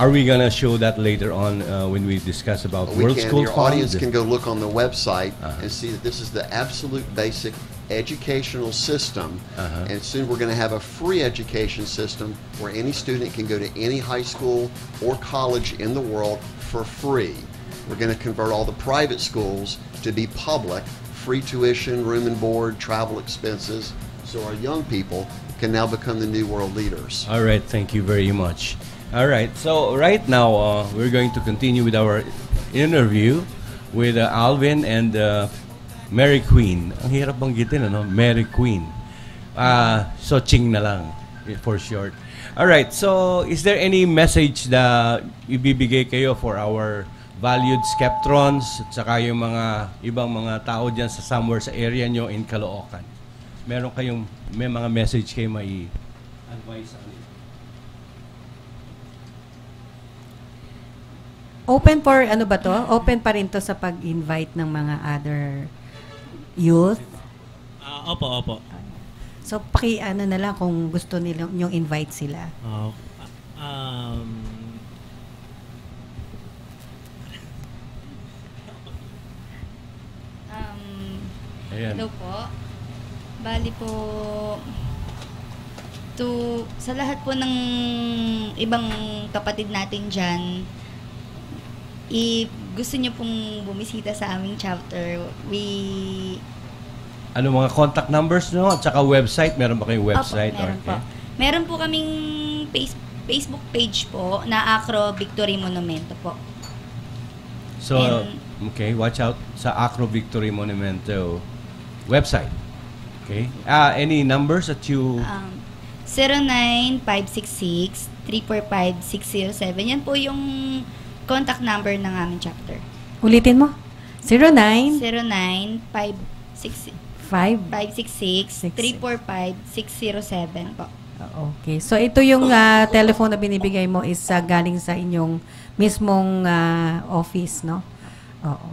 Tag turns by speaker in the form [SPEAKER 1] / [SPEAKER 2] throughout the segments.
[SPEAKER 1] Are we gonna show that later on uh, when we discuss about
[SPEAKER 2] We
[SPEAKER 1] World
[SPEAKER 2] can,
[SPEAKER 1] School
[SPEAKER 2] your
[SPEAKER 1] Fund?
[SPEAKER 2] audience can go look on the website
[SPEAKER 1] Uh-huh.
[SPEAKER 2] and see that this is the absolute basic educational system.
[SPEAKER 1] Uh-huh.
[SPEAKER 2] And soon we're going to have a free education system where any student can go to any high school or college in the world for free. We're going to convert all the private schools to be public, free tuition, room and board, travel expenses, so our young people can now become the new world leaders.
[SPEAKER 1] All right, thank you very much. All right, so right now uh, we're going to continue with our interview with uh, Alvin and uh, Mary Queen. Ang hirap banggitin, ano? Mary Queen. Ah, so Ching na lang for short. All right, so is there any message na ibibigay kayo for our valued Skeptrons at saka yung mga ibang mga tao dyan sa somewhere sa area nyo in Caloocan? Meron kayong, may mga message kayo mai advice sa kanila?
[SPEAKER 3] Open for ano ba to? Open pa rin to sa pag-invite ng mga other youth.
[SPEAKER 4] Ah, opo, opo.
[SPEAKER 3] So paki ano na lang kung gusto nilang yung invite sila.
[SPEAKER 4] Ah, um,
[SPEAKER 5] Um,
[SPEAKER 1] Ayan.
[SPEAKER 5] hello po. Bali po, to, sa lahat po ng ibang kapatid natin dyan, i gusto niyo pong bumisita sa aming chapter, we...
[SPEAKER 1] Ano mga contact numbers no at saka website? Meron ba kayong website?
[SPEAKER 5] Opo, meron
[SPEAKER 1] Okay.
[SPEAKER 5] po. Meron po kaming face, Facebook page po na Acro Victory Monumento po.
[SPEAKER 1] So,
[SPEAKER 5] And-
[SPEAKER 1] okay, watch out sa Acro Victory Monumento website. Okay? Ah, any numbers that you
[SPEAKER 5] Um, 09566-345-607. Yan po yung contact number ng aming chapter.
[SPEAKER 3] Ulitin mo. 09
[SPEAKER 5] 09-566-345-607 po.
[SPEAKER 3] Okay. So ito yung ah, telephone na binibigay mo is ah, galing sa inyong mismong ah, office, no? Oo.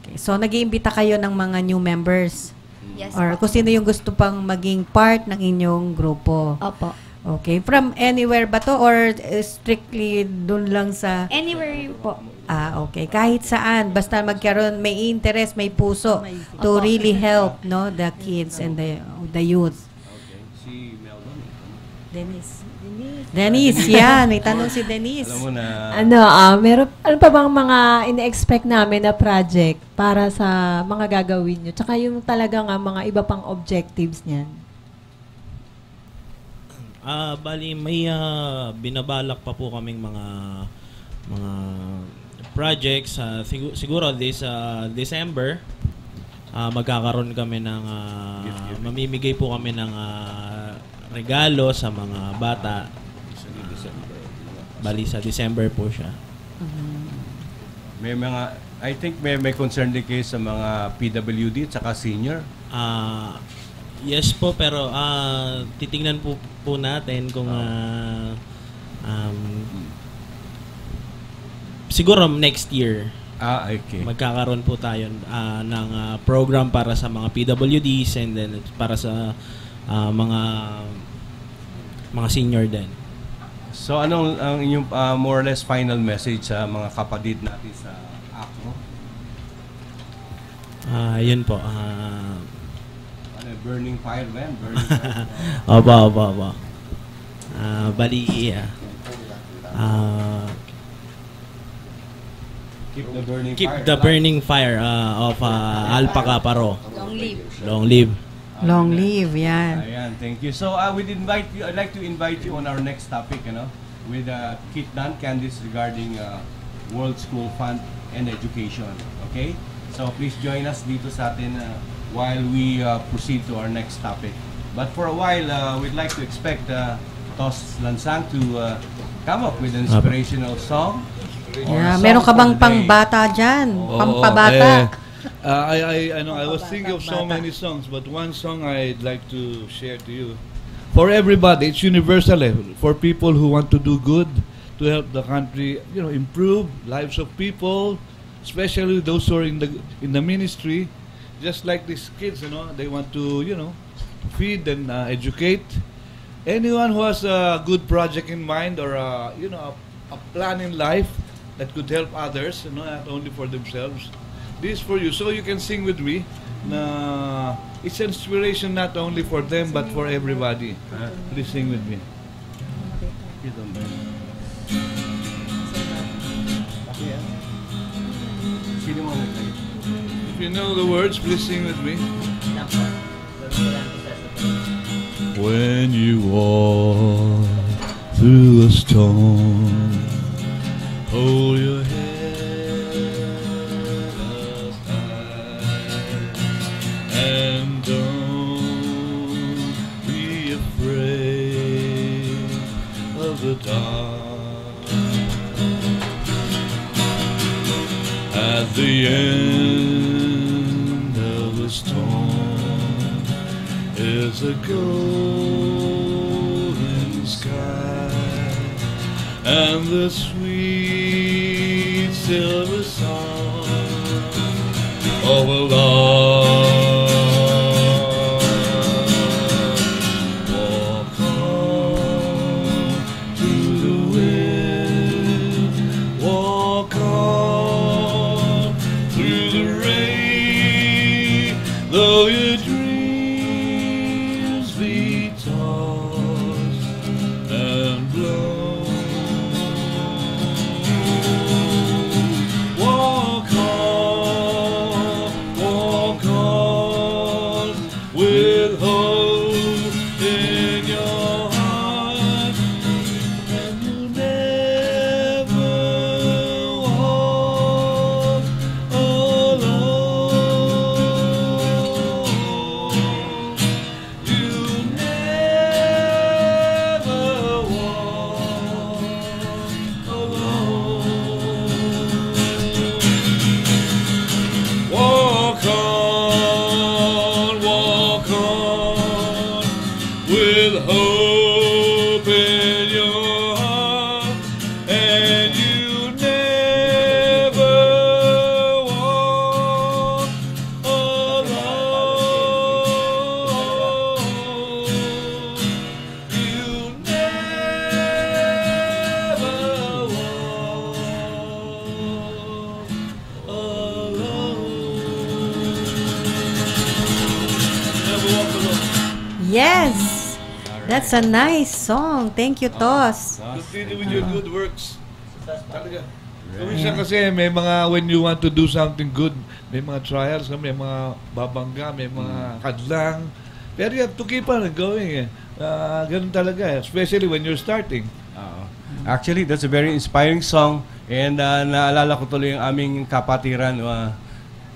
[SPEAKER 3] Okay. So nag-iimbita kayo ng mga new members
[SPEAKER 5] Yes
[SPEAKER 3] or
[SPEAKER 5] po.
[SPEAKER 3] kung sino yung gusto pang maging part ng inyong grupo.
[SPEAKER 5] Opo.
[SPEAKER 3] Okay. From anywhere ba to or strictly dun lang sa
[SPEAKER 5] Anywhere po.
[SPEAKER 3] Ah, okay. Kahit saan, basta magkaroon, may interest, may puso to really help, no, the kids and the the youth.
[SPEAKER 1] Okay. Si Meldon.
[SPEAKER 3] Dennis. Dennis, yan. May tanong si Dennis.
[SPEAKER 1] Alam mo na
[SPEAKER 6] Ano, ah, meron, ano pa bang mga ine-expect namin na project para sa mga gagawin nyo? Tsaka yung talagang ah, mga iba pang objectives niyan.
[SPEAKER 4] Ah, bali, may ah, binabalak pa po kaming mga mga projects. ah, sigu- siguro this ah, December, ah, magkakaroon kami ng, ah, mamimigay po kami ng ah, regalo sa mga bata. Bali sa December po siya.
[SPEAKER 1] may mga I think may may concern din kayo sa mga PWD at saka senior.
[SPEAKER 4] Ah, yes po, pero ah, titingnan po, po natin kung ah, um, siguro next year
[SPEAKER 1] Ah, okay.
[SPEAKER 4] magkakaroon po tayo ah, ng ah, program para sa mga PWDs and then para sa ah, mga mga senior din.
[SPEAKER 1] So anong ang inyong ah, more or less final message sa mga kapatid natin sa Acro?
[SPEAKER 4] Ah, yun po. ah,
[SPEAKER 1] Ano, burning fire ba yan? Burning fire.
[SPEAKER 4] opo, opo, opo. Ah, bali, ah,
[SPEAKER 1] Keep the burning
[SPEAKER 4] keep
[SPEAKER 1] fire.
[SPEAKER 4] the burning fire ah, of ah, Alpha Kappa Rho.
[SPEAKER 5] Long live.
[SPEAKER 4] Long live.
[SPEAKER 3] Long live, yan.
[SPEAKER 1] Ayan, thank you. So, I would invite you, I'd like to invite you on our next topic, you know, with uh, Kit Dan Candice regarding uh, World School Fund and Education. Okay? So, please join us dito sa atin uh, while we uh, proceed to our next topic. But for a while, uh, we'd like to expect uh, Tos Lansang to uh, come up with an inspirational song.
[SPEAKER 3] Yeah,
[SPEAKER 1] song
[SPEAKER 3] meron ka bang pangbata dyan?
[SPEAKER 7] Oo,
[SPEAKER 3] Pampabata?
[SPEAKER 7] eh, uh, I, I, I know I was thinking of so many songs, but one song I'd like to share to you. For everybody, it's universal. eh, For people who want to do good, to help the country, you know, improve lives of people, especially those who are in the in the ministry. Just like these kids, you know, they want to, you know, feed and uh, educate. Anyone who has a good project in mind or, uh, you know, a, a a plan in life that could help others, you know, not only for themselves. This is for you. So you can sing with me. Na it's inspiration not only for them but for everybody. Please sing with me. You know the words, please sing with me. When you walk through a storm, hold your head high and don't be afraid of the dark. At the end is a golden sky and the sweet silver song of a love. With
[SPEAKER 3] That's a nice song. Thank you, Tos.
[SPEAKER 7] Continue with your good works. Talaga. So, minsan kasi may mga, when you want to do something good, may mga trials, may mga babangga, may mga kadlang. Pero you have to keep on going eh. Ah, ganun talaga eh. Especially when you're starting.
[SPEAKER 1] Oo. Actually, that's a very inspiring song. And uh, naalala ko tuloy yung aming kapatiran, uh,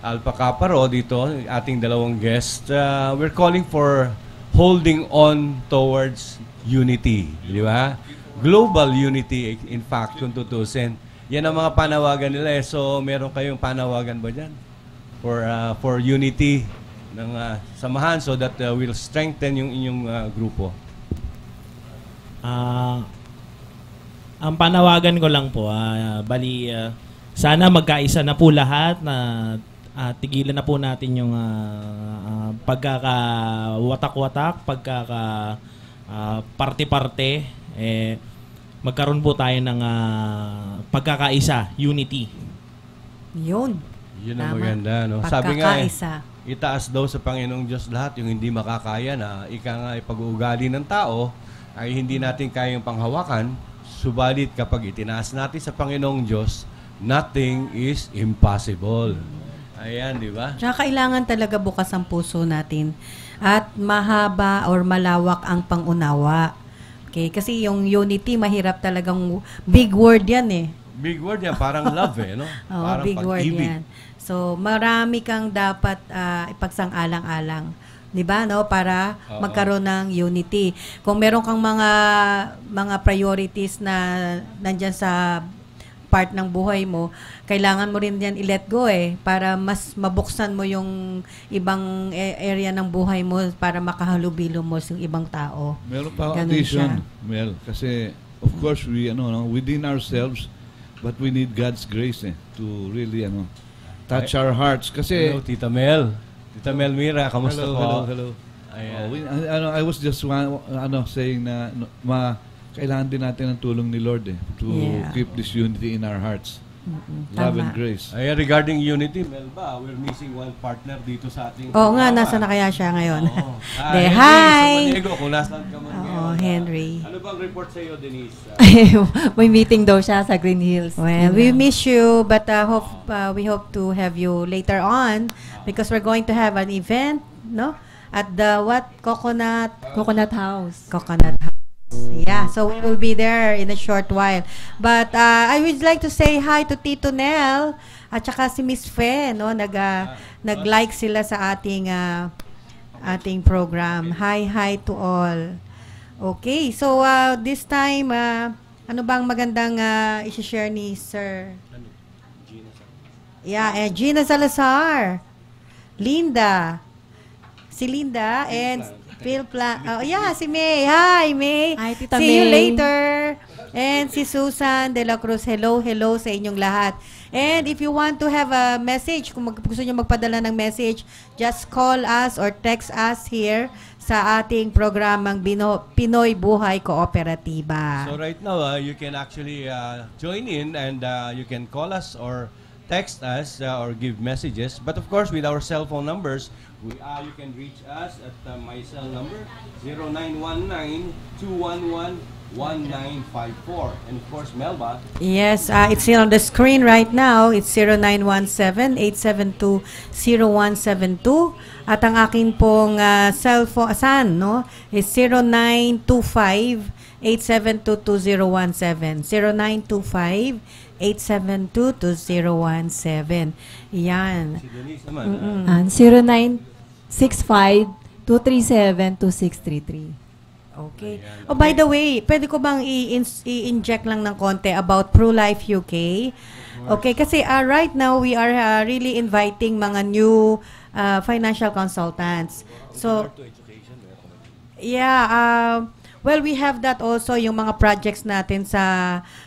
[SPEAKER 1] Alpha Kaparo dito, ating dalawang guest. Uh, we're calling for holding on towards unity. Di ba? Global unity, in fact, kung tutusin. Yan ang mga panawagan nila eh. So, meron kayong panawagan ba dyan? For, uh, for unity ng uh, samahan so that uh, will strengthen yung inyong uh, grupo.
[SPEAKER 4] Ah, ang panawagan ko lang po, ah, bali, ah, sana magkaisa na po lahat na ah, tigilan na po natin yung ah, ah, pagkaka-watak-watak, pagkaka ah, parte-parte, eh, magkaroon po tayo ng ah, pagkakaisa, unity.
[SPEAKER 3] Yun.
[SPEAKER 1] Yun ang
[SPEAKER 3] Tama.
[SPEAKER 1] maganda, no? Sabi nga eh,
[SPEAKER 3] Pagkakaisa.
[SPEAKER 1] itaas daw sa Panginoong Diyos lahat yung hindi makakaya na ika nga ay pag-uugali ng tao ay hindi natin kayang panghawakan. Subalit kapag itinaas natin sa Panginoong Diyos, nothing is impossible. Ayan, di ba?
[SPEAKER 3] Tsaka kailangan talaga bukas ang puso natin at mahaba or malawak ang pangunawa. Okay? Kasi yung unity, mahirap talagang big word yan eh.
[SPEAKER 1] Big word yan, parang love eh, no?
[SPEAKER 3] Oo,
[SPEAKER 1] parang
[SPEAKER 3] big word
[SPEAKER 1] pag-ibig.
[SPEAKER 3] yan. So, marami kang dapat ah, ipagsang-alang-alang. 'Di ba, no? Para
[SPEAKER 1] Oo.
[SPEAKER 3] magkaroon ng unity. Kung meron kang mga mga priorities na nandyan sa part ng buhay mo, kailangan mo rin yan i-let go eh para mas mabuksan mo yung ibang e- area ng buhay mo para makahalubilo mo sa ibang tao.
[SPEAKER 7] Meron pa
[SPEAKER 3] Ganun
[SPEAKER 7] addition,
[SPEAKER 3] siya.
[SPEAKER 7] Mel. Kasi, of course, we, ano, no, within ourselves, but we need God's grace eh, to really, ano, touch our hearts. Kasi,
[SPEAKER 1] Hello, Tita Mel. Tita Mel Mira, kamusta
[SPEAKER 7] hello,
[SPEAKER 1] po?
[SPEAKER 7] hello, hello.
[SPEAKER 1] Ayan.
[SPEAKER 7] Oh, we, ano, I was just one, ano, saying na, ma, kailangan din natin ng tulong ni Lord eh, to
[SPEAKER 3] Yeah.
[SPEAKER 7] keep this unity in our hearts.
[SPEAKER 3] Mm-mm,
[SPEAKER 7] Love
[SPEAKER 3] tama.
[SPEAKER 7] and grace.
[SPEAKER 1] Ay, regarding Unity, Melba, we're missing one partner dito sa ating
[SPEAKER 3] Oo nga, nasa na kaya siya ngayon?
[SPEAKER 1] Oo. Ah,
[SPEAKER 3] De, hi!
[SPEAKER 1] Sa Maniego, kung nasaan ka man
[SPEAKER 3] Oo,
[SPEAKER 1] ngayon.
[SPEAKER 3] Henry.
[SPEAKER 1] Ano bang report sa iyo, Denise? Ah,
[SPEAKER 6] May meeting daw siya sa Green Hills.
[SPEAKER 3] Well, we miss you, but uh, hope uh, we hope to have you later on because we're going to have an event, no? At the what coconut
[SPEAKER 6] Coconut House.
[SPEAKER 3] coconut house. Yeah, so we will be there in a short while. But uh, I would like to say hi to Tito Nel at saka si Miss Fe, no? Nag uh, nag-like sila sa ating uh, ating program. Hi, hi to all. Okay, so uh, this time uh, ano bang magandang uh, i-share ni Sir? Yeah, eh, Gina Salazar. Linda. Si Linda and Phil Pla... Oh, yeah, si May. Hi, May.
[SPEAKER 6] Hi, Tita
[SPEAKER 3] See you
[SPEAKER 6] May.
[SPEAKER 3] later. And si Susan De La Cruz. Hello, hello sa inyong lahat. And if you want to have a message, kung mag- gusto nyo magpadala ng message, just call us or text us here sa ating programang Bino- Pinoy Buhay Kooperatiba.
[SPEAKER 1] So right now, uh, you can actually uh, join in and uh, you can call us or text us uh, or give messages. But of course, with our cell phone numbers, we, uh, you can reach us at uh, my cell number 0919-211-1954. And of course, Melba,
[SPEAKER 3] Yes, uh, it's here on the screen right now. It's 0917-872-0172. At ang akin pong uh, cellphone, asan, no? Is 0925-872-2017. 0925-872-2017. Yan.
[SPEAKER 1] si Denise naman.
[SPEAKER 6] And 0965-237-2633.
[SPEAKER 3] Okay. Oh, by the way, pwede ko bang i-inject lang ng konti about Pro-Life UK? Okay, kasi uh, right now we are uh, really inviting mga new uh, financial consultants. So, yeah, uh, well, we have that also, yung mga projects natin sa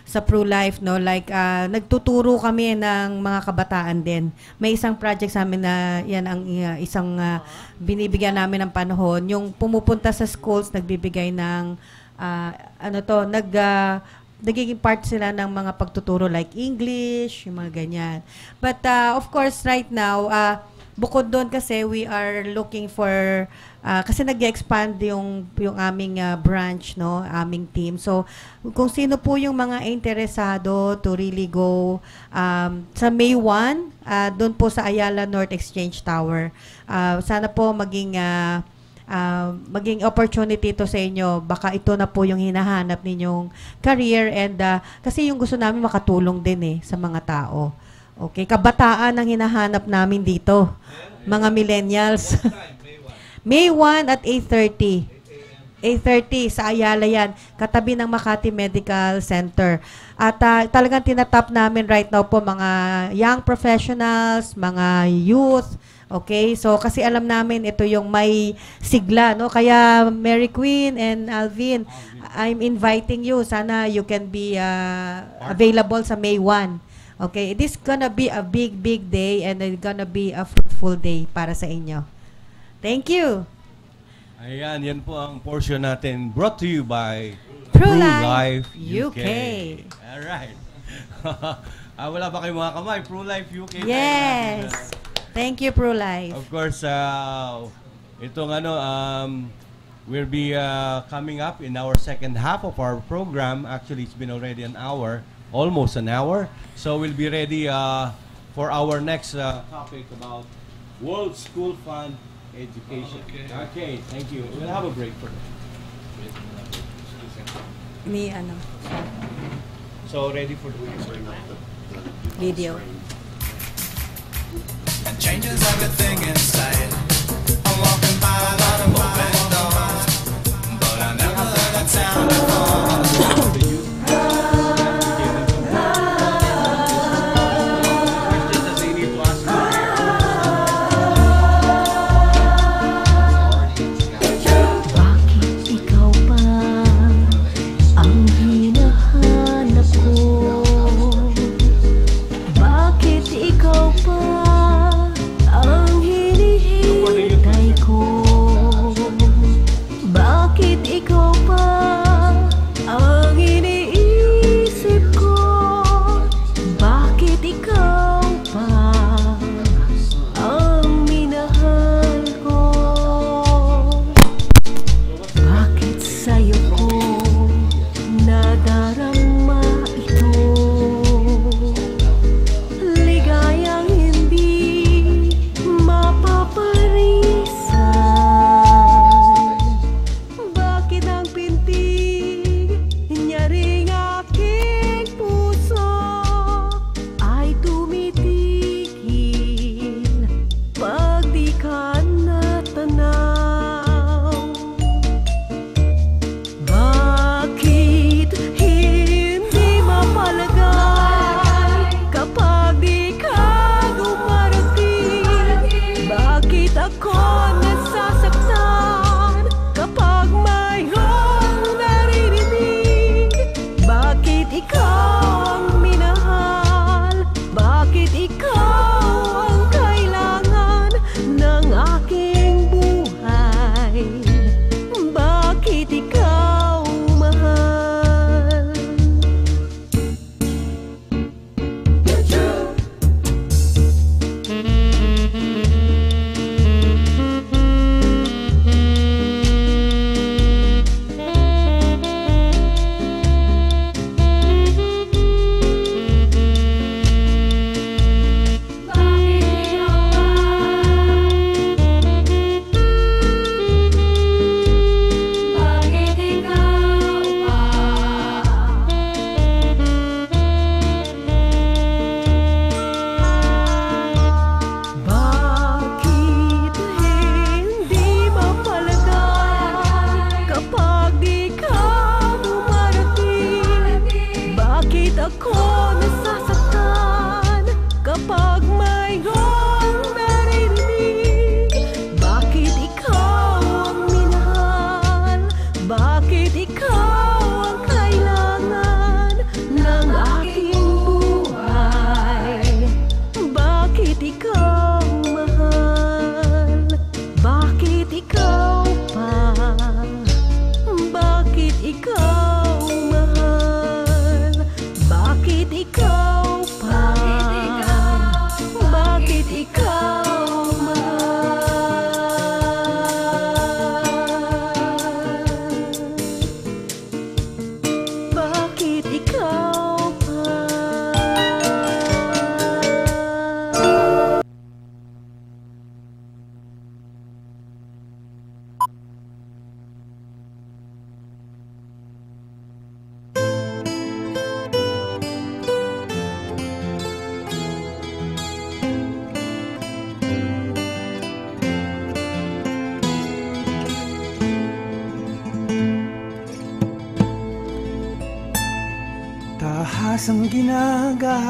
[SPEAKER 3] sa Pro-Life, no? Like, uh, nagtuturo kami ng mga kabataan din. May isang project sa amin na yan ang uh, isang uh, binibigyan namin ng panahon. Yung pumupunta sa schools, nagbibigay ng, uh, ano to, nag, uh, nagiging part sila ng mga pagtuturo like English, yung mga ganyan. But uh, of course, right now, uh, bukod doon kasi we are looking for ah, kasi nag-expand yung yung aming ah, branch no, aming team. So kung sino po yung mga interesado to really go um, sa May 1, ah, doon po sa Ayala North Exchange Tower. Ah, sana po maging ah, ah, maging opportunity to sa inyo. Baka ito na po yung hinahanap ninyong career and ah, kasi yung gusto namin makatulong din eh sa mga tao. Okay, kabataan ang hinahanap namin dito. Mga millennials. May 1 at 8.30. 8.30 sa Ayala yan. Katabi ng Makati Medical Center. At ah, talagang tinatap namin right now po mga young professionals, mga youth. Okay? So, kasi alam namin ito yung may sigla, no? Kaya Mary Queen and Alvin, I'm inviting you. Sana you can be ah, available sa May 1. Okay, it is gonna be a big, big day and it's gonna be a fruitful day para sa inyo. Thank you.
[SPEAKER 1] Ayan, yan po ang portion natin brought to you by
[SPEAKER 3] Pro-Life
[SPEAKER 1] UK.
[SPEAKER 3] UK.
[SPEAKER 1] Alright. ah, wala ba kayong mga kamay? Pro-Life UK. tayo
[SPEAKER 3] Yes. Thank you, Pro Life.
[SPEAKER 1] Of course, uh, itong ano, um, we'll be uh, coming up in our second half of our program. Actually, it's been already an hour, almost an hour. So we'll be ready uh, for our next uh, topic about World School Fund Education. Okay. thank you. We'll have a break for
[SPEAKER 3] Ni ano,
[SPEAKER 1] So ready for the
[SPEAKER 3] video.
[SPEAKER 8] changes everything inside.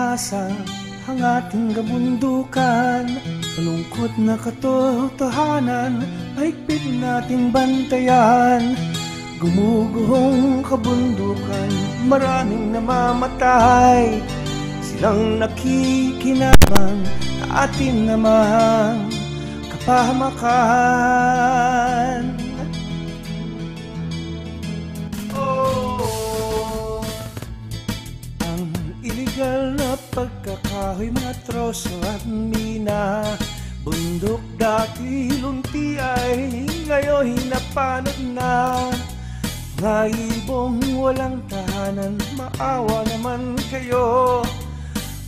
[SPEAKER 9] Ginagahasa ang ating kabundukan. Malungkot na katotohanan Mahigpit nating bantayan. Gumuguhong kabundukan Maraming namamatay. Silang nakikinabang na atin namang kapahamakan troso at mina Bundok dati lunti ay ngayon napanod na. Mga ibong walang tahanan, maawa naman kayo.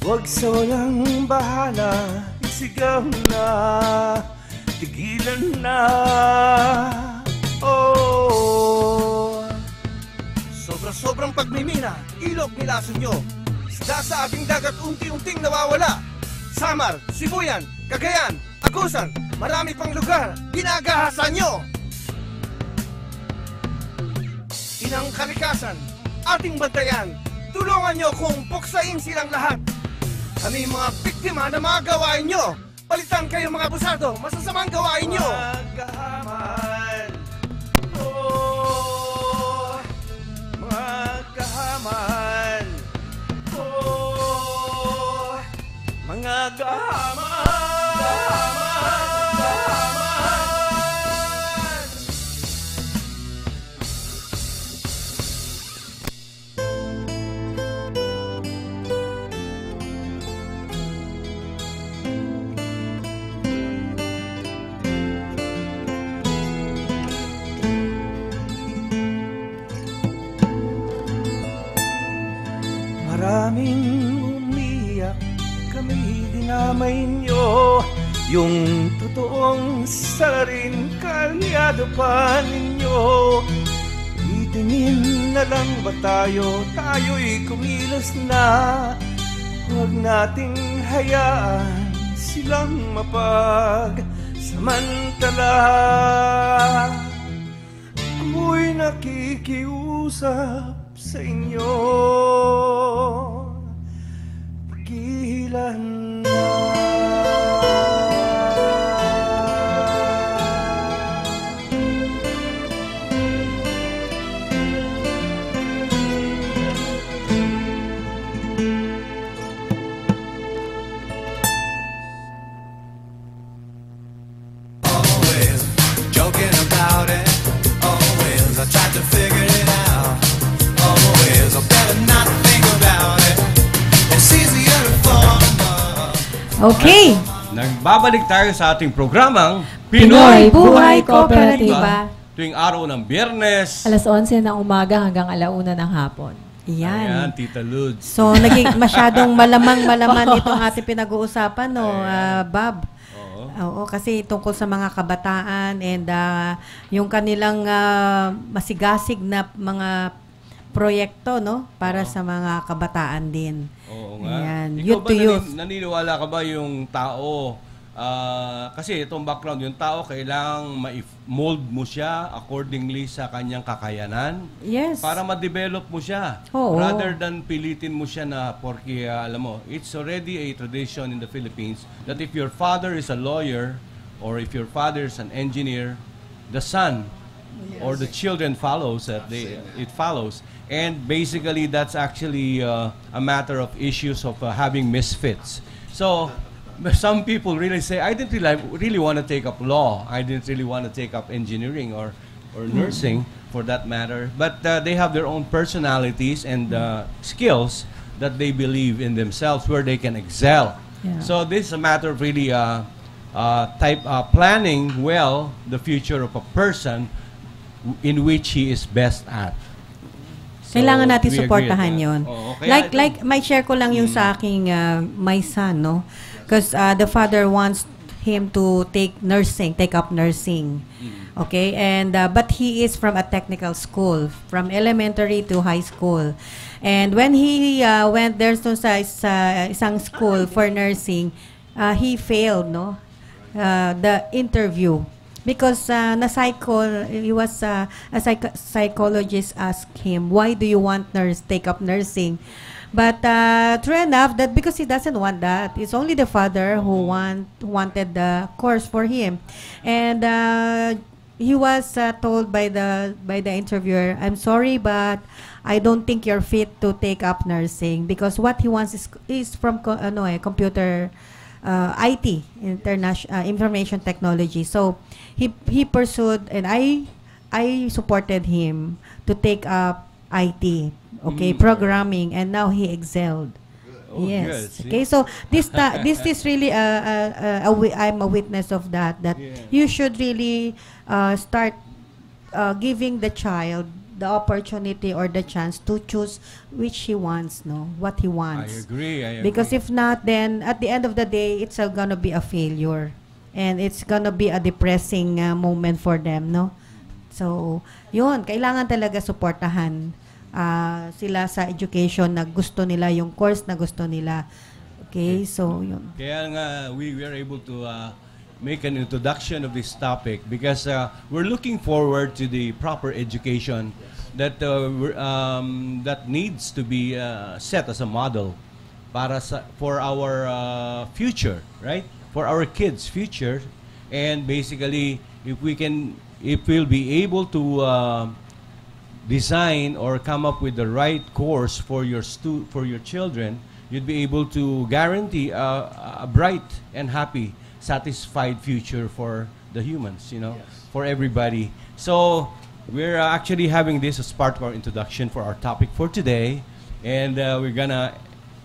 [SPEAKER 9] Huwag sa walang bahala, isigaw na, tigilan na. Oh,
[SPEAKER 10] Sobra-sobrang pagmimina, ilog nilason nyo. Isda sa ating dagat unti-unting nawawala. Samar, Sibuyan, Cagayan, Agusan, marami pang lugar, ginagahasan nyo. Inang kalikasan, ating bantayan, tulungan nyo kung puksain silang lahat. Kami mga biktima na mga gawain nyo. Palitan kayo mga abusado, masasamang gawain nyo.
[SPEAKER 9] Magkahaman Oh, magkahaman mga gahaman dinamay nyo Yung totoong salarin kalyado pa ninyo. Itingin na lang ba tayo, tayo'y kumilos na. Huwag nating hayaan silang mapag samantala Ako'y nakikiusap sa inyo. Pagilan
[SPEAKER 3] Okay.
[SPEAKER 1] Nagbabalik tayo sa ating programang
[SPEAKER 6] Pinoy Buhay Kooperatiba.
[SPEAKER 1] Tuwing araw ng biyernes.
[SPEAKER 6] Alas 11 ng umaga hanggang alauna ng hapon.
[SPEAKER 1] Ayan,
[SPEAKER 3] Yan.
[SPEAKER 1] Tita Lud.
[SPEAKER 3] So, naging masyadong malamang-malaman itong ating pinag-uusapan, no, ah, Bob? Oo. kasi tungkol sa mga kabataan and ah, yung kanilang ah, masigasig na mga proyekto, no, para sa mga kabataan din.
[SPEAKER 1] Oo nga.
[SPEAKER 3] Ayan.
[SPEAKER 1] Ikaw
[SPEAKER 3] Youth
[SPEAKER 1] ba
[SPEAKER 3] to
[SPEAKER 1] nani-
[SPEAKER 3] youth.
[SPEAKER 1] naniniwala ka ba yung tao, ah, kasi itong background, yung tao kailangang ma-mold mo siya accordingly sa kanyang kakayanan
[SPEAKER 3] Yes.
[SPEAKER 1] para ma-develop mo siya.
[SPEAKER 3] Oo.
[SPEAKER 1] Rather than pilitin mo siya na porque, ah, alam mo, it's already a tradition in the Philippines that if your father is a lawyer or if your father is an engineer, the son or the children follows that they it follows. And basically that's actually uh, a matter of issues of uh, having misfits. So some people really say i didn't really, really want to take up law. I didn't really want to take up engineering or or nursing for that matter. But uh, they have their own personalities and uh, skills that they believe in themselves where they can excel.
[SPEAKER 3] Yeah.
[SPEAKER 1] so this is a matter of really uh, uh, type uh, planning well the future of a person in which he is best at. So,
[SPEAKER 3] Kailangan natin suportahan yon.
[SPEAKER 1] Oo, kaya
[SPEAKER 3] like like may share ko lang yung sa aking uh, my son, no? Because uh, the father wants him to take nursing, take up nursing. Okay? And uh, but he is from a technical school, from elementary to high school. And when he uh, went there to sa, sa isang school for nursing, uh, he failed, no? Uh, the interview because uh, na psycho he was uh, a psych- psychologist asked him why do you want nurse take up nursing But uh, true enough that because he doesn't want that, it's only the father who want who wanted the course for him, and uh, he was uh, told by the by the interviewer, "I'm sorry, but I don't think you're fit to take up nursing because what he wants is is from co- ano eh, computer." Uh, IT, international uh, information technology. So he he pursued, and I I supported him to take up IT, okay,
[SPEAKER 1] Mm.
[SPEAKER 3] programming, and now he excelled.
[SPEAKER 1] Oh,
[SPEAKER 3] yes.
[SPEAKER 1] good?
[SPEAKER 3] Okay. So this ta- this is really a, a, a, a wi- I'm a witness of that. That
[SPEAKER 1] Yeah.
[SPEAKER 3] you should really uh, start uh, giving the child the opportunity or the chance to choose which he wants, no, what he
[SPEAKER 1] I
[SPEAKER 3] wants.
[SPEAKER 1] agree. I
[SPEAKER 3] Because
[SPEAKER 1] agree.
[SPEAKER 3] if not, then at the end of the day, it's uh, gonna be a failure, and it's gonna be a depressing uh, moment for them, no. So, yun, kailangan talaga suportahan ah, sila sa education na gusto nila, yung course na gusto nila. Okay, so yun.
[SPEAKER 1] Kaya nga, we were able to uh, make an introduction of this topic because uh, we're looking forward to the proper education that uh, um, that needs to be uh, set as a model para sa for our uh, future, right? For our kids' future, and basically, if we can, if we'll be able to uh, design or come up with the right course for your stu- for your children, you'd be able to guarantee a, a bright and happy, satisfied future for the humans, you know, for everybody. So we're uh, actually having this as part of our introduction for our topic for today, and uh, we're gonna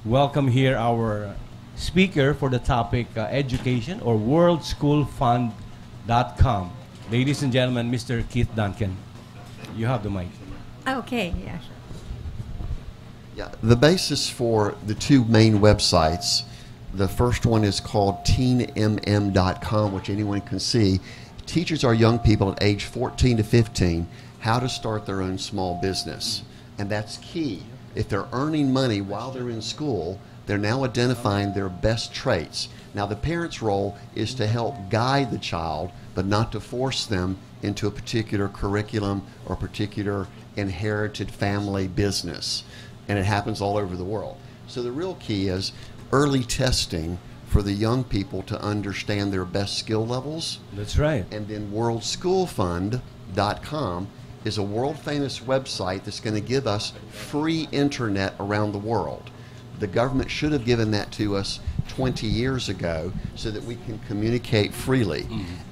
[SPEAKER 1] welcome here our speaker for the topic uh, education or worldschoolfund.com. Ladies and gentlemen, Mr. Keith Duncan, you have the mic.
[SPEAKER 3] Okay, yeah.
[SPEAKER 2] Yeah, the basis for the two main websites, the first one is called teenmm.com, which anyone can see, teaches our young people at age 14 to 15 how to start their own small business. And that's key. If they're earning money while they're in school, they're now identifying their best traits. Now, the parent's role is to help guide the child, but not to force them into a particular curriculum or particular inherited family business. And it happens all over the world. So, the real key is early testing for the young people to understand their best skill levels.
[SPEAKER 1] That's right.
[SPEAKER 2] And then worldschoolfund.com is a world famous website that's going to give us free internet around the world. The government should have given that to us 20 years ago so that we can communicate freely.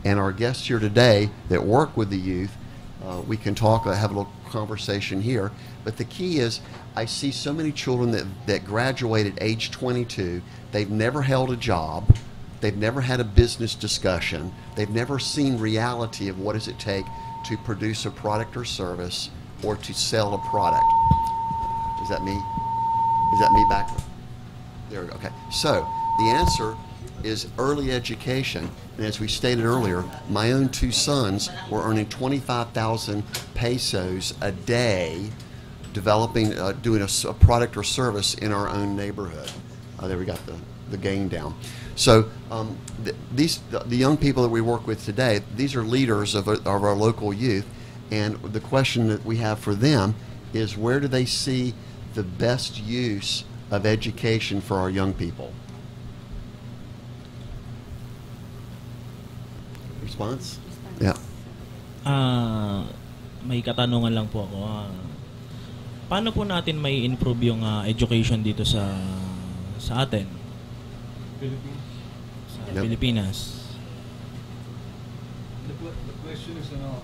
[SPEAKER 2] And our guests here today that work with the youth, uh, we can talk, uh, have a little conversation here. But the key is, I see so many children that, that graduate at age 22, they've never held a job, They've never had a business discussion. They've never seen reality of what does it take to produce a product or service or to sell a product. Is that me? Is that me back? There we go. Okay. So the answer is early education. And as we stated earlier, my own two sons were earning 25,000 pesos a day developing, uh, doing a, s- a product or service in our own neighborhood. Uh, there we got the, the gain down. So um, th- these the, the young people that we work with today, these are leaders of, of our local youth, and the question that we have for them is where do they see the best use of education for our young people? Response? Yeah.
[SPEAKER 4] Ah, may katanungan lang po ako. Ah, paano po natin may improve yung ah, education dito sa sa atin? Sa
[SPEAKER 2] Yep.
[SPEAKER 4] Pilipinas.
[SPEAKER 7] The question is, ano,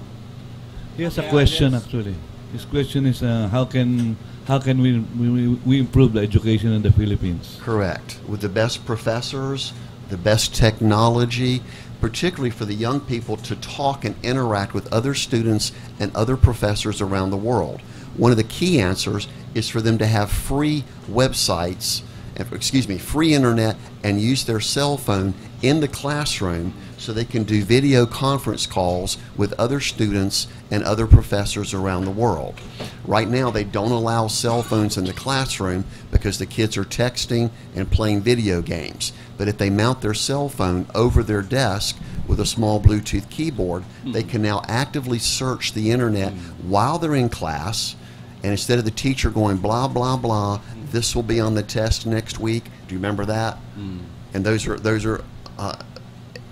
[SPEAKER 7] Here's a question actually. This question is uh, how can how can we, we we improve the education in the Philippines?
[SPEAKER 2] Correct. With the best professors, the best technology, particularly for the young people to talk and interact with other students and other professors around the world. One of the key answers is for them to have free websites, excuse me, free internet and use their cell phone in the classroom so they can do video conference calls with other students and other professors around the world. Right now, they don't allow cell phones in the classroom because the kids are texting and playing video games. But if they mount their cell phone over their desk with a small Bluetooth keyboard, they hmm. can now actively search the internet while they're in class. And instead of the teacher going blah, blah, blah, This will be on the test next week. Do you remember that? Mm. And those are those are. Uh,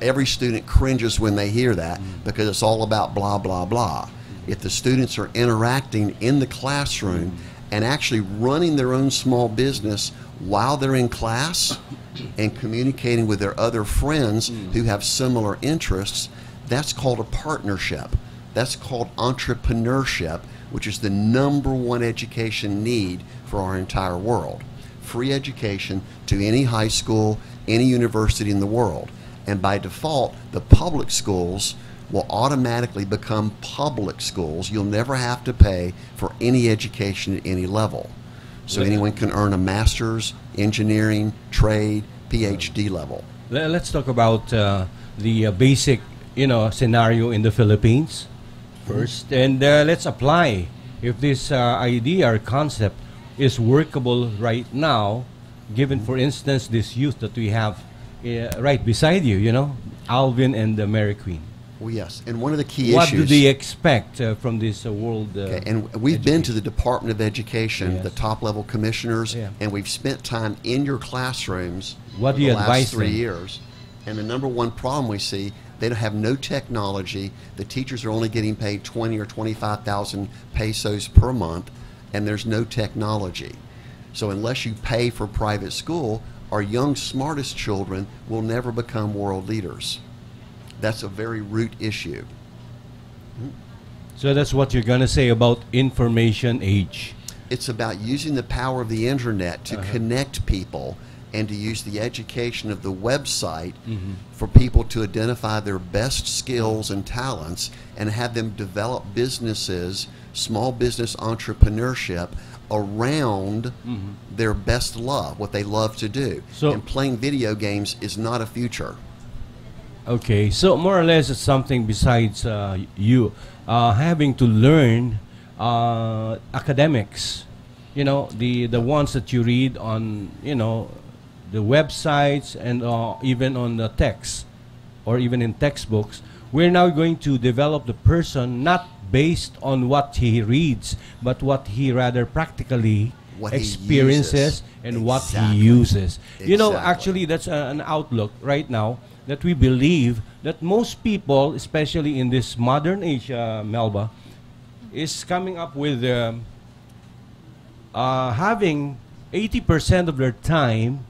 [SPEAKER 2] every student cringes when they hear that mm. because it's all about blah blah blah. Mm. If the students are interacting in the classroom and actually running their own small business while they're in class and communicating with their other friends who have similar interests, that's called a partnership. That's called entrepreneurship, which is the number one education need for our entire world. Free education to any high school, any university in the world. And by default, the public schools will automatically become public schools. You'll never have to pay for any education at any level. So
[SPEAKER 1] Yeah.
[SPEAKER 2] anyone can earn a master's, engineering, trade, PhD level.
[SPEAKER 1] Let's talk about uh, the uh, basic, you know, scenario in the Philippines first, and uh, let's apply if this uh, idea or concept is workable right now, given, for instance, this youth that we have uh, right beside you, you know, Alvin and the Mary Queen.
[SPEAKER 2] Oh, yes. And one of the key
[SPEAKER 1] what
[SPEAKER 2] issues.
[SPEAKER 1] What do they expect uh, from this uh, world? Uh,
[SPEAKER 2] Okay, and we've been to the Department of Education,
[SPEAKER 1] Yes.
[SPEAKER 2] the top level commissioners,
[SPEAKER 1] Yeah.
[SPEAKER 2] and we've spent time in your classrooms
[SPEAKER 1] What do you
[SPEAKER 2] the last three
[SPEAKER 1] them?
[SPEAKER 2] years. And the number one problem we see, they don't have no technology. The teachers are only getting paid twenty or twenty-five thousand pesos per month, and there's no technology. So unless you pay for private school, our young smartest children will never become world leaders. That's a very root issue.
[SPEAKER 1] so that's what you're going to say about information age.
[SPEAKER 2] It's about using the power of the internet to
[SPEAKER 1] Uh-huh.
[SPEAKER 2] connect people and to use the education of the website
[SPEAKER 1] Mhm.
[SPEAKER 2] for people to identify their best skills and talents and have them develop businesses, small business entrepreneurship around
[SPEAKER 1] Mhm.
[SPEAKER 2] their best love, what they love to do.
[SPEAKER 1] So-
[SPEAKER 2] and playing video games is not a future.
[SPEAKER 1] Okay, so more or less it's something besides uh, you uh, having to learn uh, academics. You know, the the ones that you read on, you know, the websites and uh, even on the text or even in textbooks. We're now going to develop the person not based on what he reads, but what he rather practically
[SPEAKER 2] What
[SPEAKER 1] experiences and what he uses. You know, actually, that's a, an outlook right now that we believe that most people, especially in this modern age, uh, Melba, is coming up with um, uh, having 80% of their time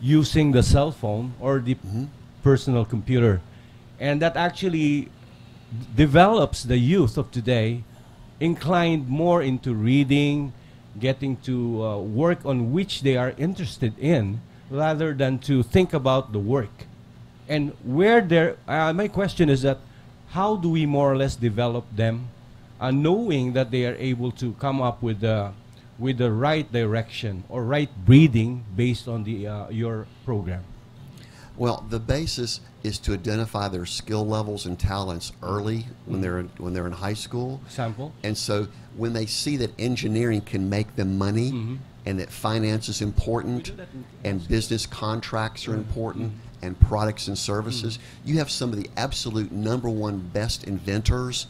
[SPEAKER 1] using the cell phone or the personal computer. And that actually develops the youth of today inclined more into reading, getting to uh, work on which they are interested in, rather than to think about the work. And where there, uh, my question is that how do we more or less develop them, uh, knowing that they are able to come up with the with the right direction or right breeding based on the uh, your program?
[SPEAKER 2] Well, the basis is to identify their skill levels and talents early when they're in, when they're in high school.
[SPEAKER 1] Example?
[SPEAKER 2] And so when they see that engineering can make them money
[SPEAKER 1] Mm-hmm.
[SPEAKER 2] and that finance is important and business contracts are important and products and services, you have some of the absolute number one best inventors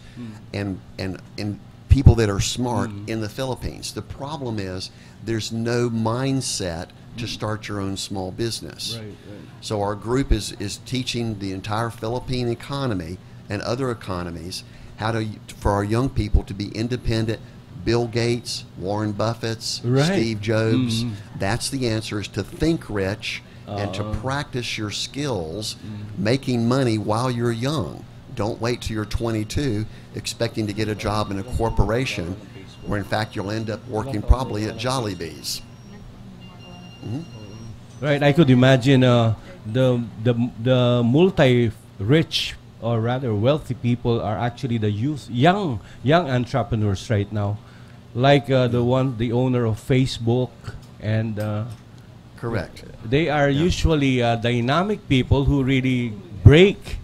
[SPEAKER 2] and and and people that are smart in the Philippines. The problem is there's no mindset to start your own small business.
[SPEAKER 1] Right, right.
[SPEAKER 2] So our group is, is teaching the entire Philippine economy and other economies how to for our young people to be independent. Bill Gates, Warren Buffett's,
[SPEAKER 1] Right.
[SPEAKER 2] Steve Jobs.
[SPEAKER 1] Mhm.
[SPEAKER 2] That's the answer is to think rich and to
[SPEAKER 1] Uh.
[SPEAKER 2] practice your skills making money while you're young. Don't wait till you're 22 expecting to get a job in a corporation where in fact you'll end up working probably at Jollibee's.
[SPEAKER 1] Right, I could imagine uh, the the the multi-rich or rather wealthy people are actually the youth, young young entrepreneurs right now, like uh, the one the owner of Facebook, and uh,
[SPEAKER 2] Correct.
[SPEAKER 1] they are usually uh, dynamic people who really break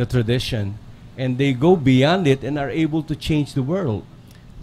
[SPEAKER 1] the tradition, and they go beyond it and are able to change the world.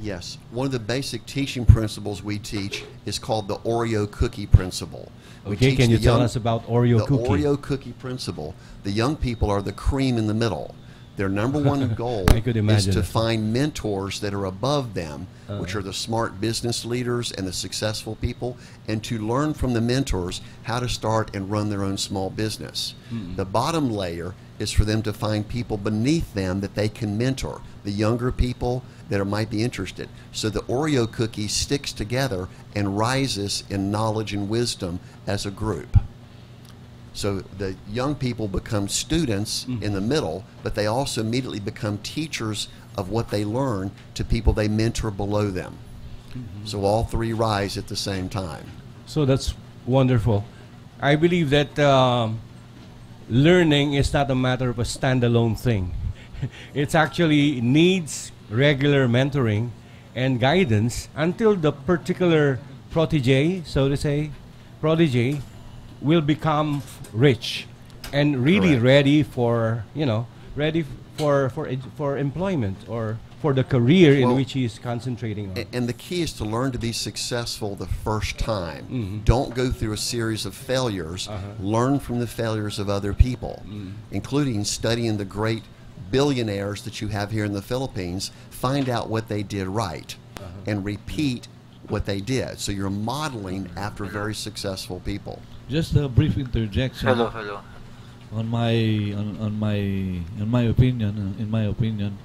[SPEAKER 2] Yes. One of the basic teaching principles we teach is called the Oreo cookie principle. We
[SPEAKER 1] Okay, can you
[SPEAKER 2] the
[SPEAKER 1] tell
[SPEAKER 2] young-
[SPEAKER 1] us about Oreo
[SPEAKER 2] the
[SPEAKER 1] cookie?
[SPEAKER 2] Oreo cookie principle. The young people are the cream in the middle. Their number one goal
[SPEAKER 1] I could
[SPEAKER 2] is to find mentors that are above them, which
[SPEAKER 1] Uh.
[SPEAKER 2] are the smart business leaders and the successful people, and to learn from the mentors how to start and run their own small business. The bottom layer is for them to find people beneath them that they can mentor, the younger people that are, might be interested. So the Oreo cookie sticks together and rises in knowledge and wisdom as a group. So the young people become students in the middle, but they also immediately become teachers of what they learn to people they mentor below them. So all three rise at the same time.
[SPEAKER 1] So that's wonderful. I believe that um, learning is not a matter of a standalone thing. It's actually needs regular mentoring and guidance until the particular protege, so to say, protege, will become rich and really
[SPEAKER 2] Correct.
[SPEAKER 1] ready for you know ready for for for employment or for the career in which he is concentrating on.
[SPEAKER 2] And the key is to learn to be successful the first time.
[SPEAKER 1] Mhm.
[SPEAKER 2] Don't go through a series of failures.
[SPEAKER 1] Uh-huh.
[SPEAKER 2] Learn from the failures of other people, including studying the great billionaires that you have here in the Philippines. Find out what they did right and repeat what they did. So you're modeling after very successful people.
[SPEAKER 7] Just a brief interjection.
[SPEAKER 11] Hello, hello.
[SPEAKER 7] On my on, on my in my opinion, in my opinion,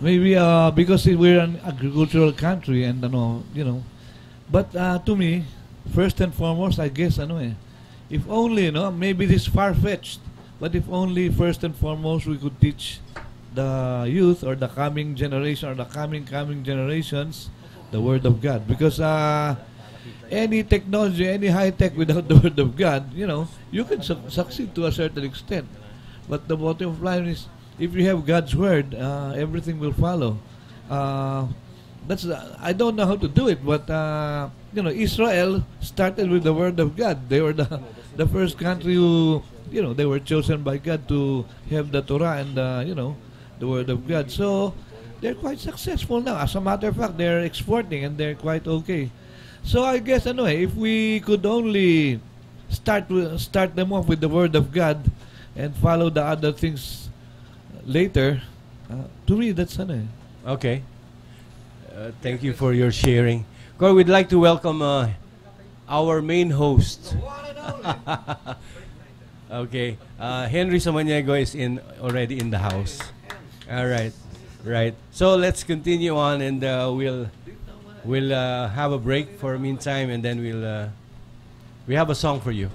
[SPEAKER 7] maybe uh, because we're an agricultural country and ano, you know, but uh, to me, first and foremost, I guess ano eh, if only you know, maybe this far fetched, but if only first and foremost we could teach the youth or the coming generation or the coming coming generations the word of God because uh, any technology, any high tech without the word of God, you know, you can su- succeed to a certain extent. But the bottom line is, if you have God's word, uh, everything will follow. Uh, that's uh, I don't know how to do it, but uh, you know, Israel started with the word of God. They were the the first country who, you know, they were chosen by God to have the Torah and uh, you know, the word of God. So they're quite successful now. As a matter of fact, they're exporting and they're quite okay. So I guess ano eh, if we could only start start them off with the word of God and follow the other things later, uh, to me that's ano eh.
[SPEAKER 1] Okay. Uh, thank you for your sharing. Cor, we'd like to welcome uh, our main host. okay. Uh, Henry Samaniego is in already in the house. All right. Right. So let's continue on and uh, we'll we'll uh, have a break for a meantime and then we'll uh, we have a song for you.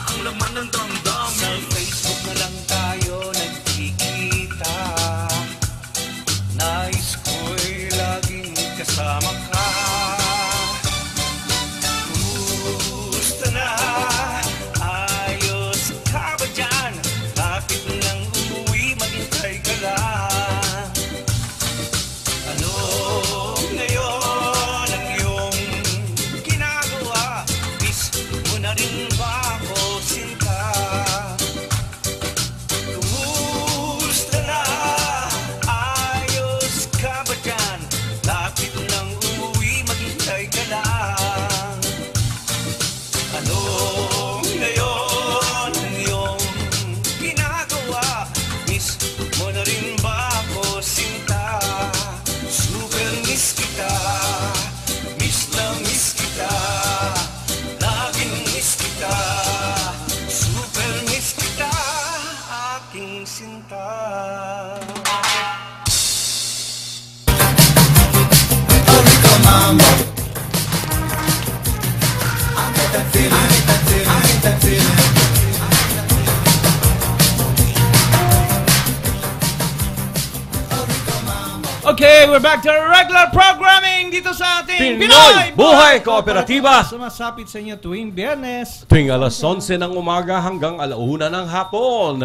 [SPEAKER 1] ang laman ng
[SPEAKER 11] back to regular programming dito sa ating
[SPEAKER 1] Pinoy Buhay Kooperatiba.
[SPEAKER 11] Sumasapit sa inyo tuwing biyernes.
[SPEAKER 1] Tuwing alas 11 ng umaga hanggang alauna ng hapon.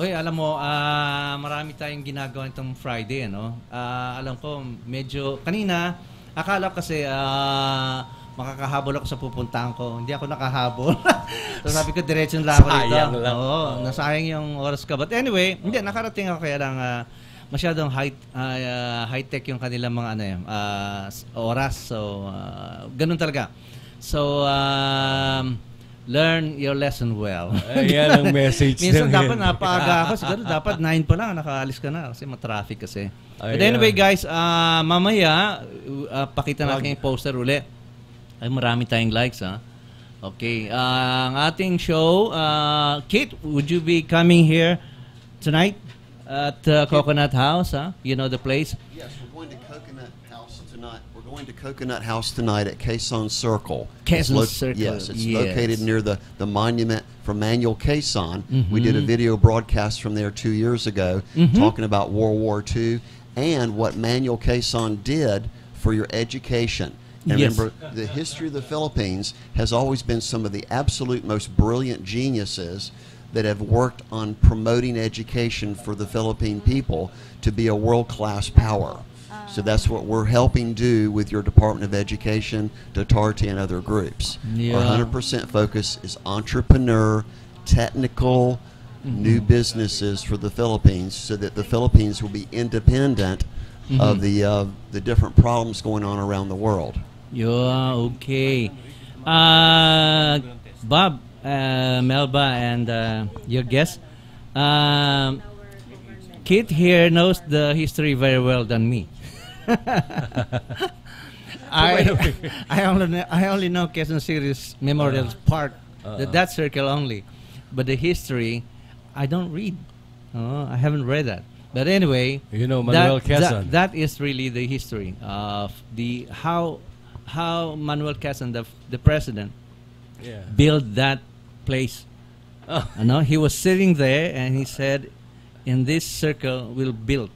[SPEAKER 11] Uy, alam mo, ah, marami tayong ginagawa itong Friday, ano? Ah, alam ko, medyo, kanina, akala ko kasi, ah, makakahabol ako sa pupuntahan ko. Hindi ako nakahabol. so sabi ko, diretso lang ako dito.
[SPEAKER 1] Sayang lang.
[SPEAKER 11] Oo, nasayang yung oras ka. But anyway, hindi, nakarating ako kaya lang, ah, masyadong high, ah, high-tech yung kanilang mga ano, yun, ah, s- oras. So, ah, ganun talaga. So, um, learn your lesson well.
[SPEAKER 1] Ayan ang message
[SPEAKER 11] Minsan dapat napaaga ako. Siguro dapat 9 pa lang, nakaalis ka na kasi matraffic kasi. But
[SPEAKER 1] Ayan.
[SPEAKER 11] anyway guys, ah, mamaya, uh, pakita natin yung poster uli. Ay, marami tayong likes ha. Okay, ah, ang ating show, uh, Kate, would you be coming here tonight at uh, Coconut House? Huh? You know the place?
[SPEAKER 2] Yes, we're going to Coconut House tonight. We're going to Coconut House tonight at Quezon Circle.
[SPEAKER 11] Quezon Circle,
[SPEAKER 2] Yes, it's
[SPEAKER 11] yes.
[SPEAKER 2] located near the, the monument from Manuel Quezon. We did a
[SPEAKER 11] Mhm.
[SPEAKER 2] video broadcast from there two years ago
[SPEAKER 11] Mhm.
[SPEAKER 2] talking about World War II and what Manuel Quezon did for your education. And
[SPEAKER 11] Yes.
[SPEAKER 2] remember, the history of the Philippines has always been some of the absolute most brilliant geniuses that have worked on promoting education for the Philippine people to be a world class power. So that's what we're helping do with your Department of Education, Duterte, and other groups. Our 100% focus is entrepreneur, technical, new
[SPEAKER 11] Mhm.
[SPEAKER 2] businesses for the Philippines so that the Philippines will be independent of
[SPEAKER 11] Mhm.
[SPEAKER 2] the, uh, the different problems going on around the world.
[SPEAKER 11] Yeah, okay. Uh, Bob, Melba, and uh, your guest. Um, Kit here knows the history very well than me. I, I only know, I only know Quezon City's Memorial Park,
[SPEAKER 1] Uh-uh.
[SPEAKER 11] that, that circle only, but the history, I don't read. Oh, I haven't read that. But anyway,
[SPEAKER 1] You know Manuel
[SPEAKER 11] that, that- that is really the history of the how how Manuel Quezon, the the president,
[SPEAKER 1] Yeah.
[SPEAKER 11] built that place.
[SPEAKER 1] Oh.
[SPEAKER 11] You know, he was sitting there and he said, "In this circle, we'll build."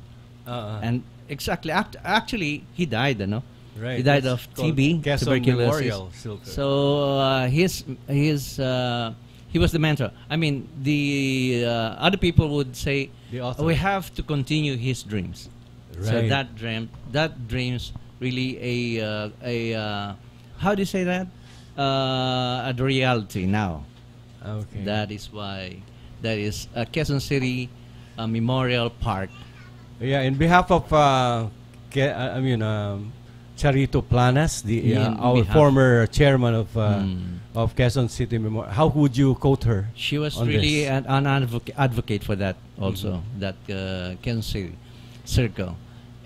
[SPEAKER 1] Uh-uh.
[SPEAKER 11] And exactly, act, actually, he died. You know,
[SPEAKER 1] Right,
[SPEAKER 11] he died
[SPEAKER 1] that's
[SPEAKER 11] of TB, tuberculosis. So uh, his his uh, he was the mentor. I mean, the uh, other people would say
[SPEAKER 1] The
[SPEAKER 11] we have to continue his dreams.
[SPEAKER 1] Right.
[SPEAKER 11] So that dream, that dreams really a uh, a uh, how do you say that? Uh, a reality now.
[SPEAKER 1] Okay.
[SPEAKER 11] That is why that is uh, Quezon City uh, Memorial Park.
[SPEAKER 1] Yeah, in behalf of uh, Ke- uh, I mean um, Charito Planas, the uh, our
[SPEAKER 11] behalf-
[SPEAKER 1] former chairman of uh,
[SPEAKER 11] Hmm.
[SPEAKER 1] of Quezon City Memorial. How would you quote her?
[SPEAKER 11] She was really
[SPEAKER 1] this?
[SPEAKER 11] an, an advocate, for that also, that uh, Quezon City circle.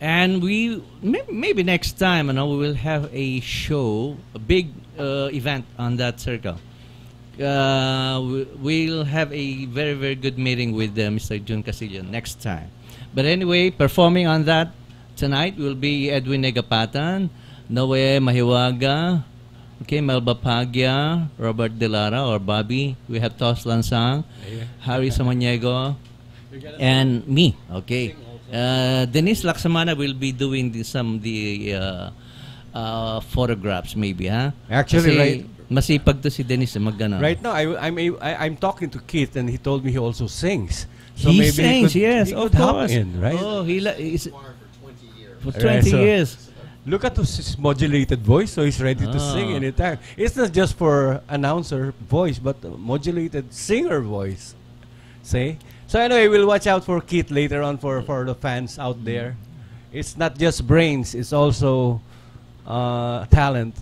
[SPEAKER 11] And we may, maybe next time, you know, we will have a show, a big uh, event on that circle. Uh, we- we'll have a very very good meeting with uh, Mr. Jun Casillo next time. But anyway, performing on that tonight will be Edwin Negapatan, Noe Mahiwaga, okay, Melba Pagya, Robert Delara or Bobby. We have Tos Lansang,
[SPEAKER 1] Yeah.
[SPEAKER 11] Harry Samaniego, and me. Okay. Uh, Denise Laksamana will be doing the, some the uh, uh, photographs maybe, ha?
[SPEAKER 1] Actually,
[SPEAKER 11] Kasi
[SPEAKER 1] right-
[SPEAKER 11] Masipag to si Denise mag ano.
[SPEAKER 1] Right now, I, I'm a, I, I'm talking to Keith, and he told me he also sings.
[SPEAKER 11] he
[SPEAKER 1] maybe
[SPEAKER 11] sings,
[SPEAKER 1] could,
[SPEAKER 11] yes,
[SPEAKER 1] he
[SPEAKER 11] of course.
[SPEAKER 1] in, right?
[SPEAKER 11] Oh, he la- he's, for 20
[SPEAKER 1] Right, so
[SPEAKER 11] years.
[SPEAKER 1] Look at his modulated voice, so he's ready to sing
[SPEAKER 11] Ah.
[SPEAKER 1] anytime. It's not just for announcer voice, but modulated singer voice. See? So anyway, we'll watch out for Keith later on for, for the fans out there. It's not just brains, it's also uh, talent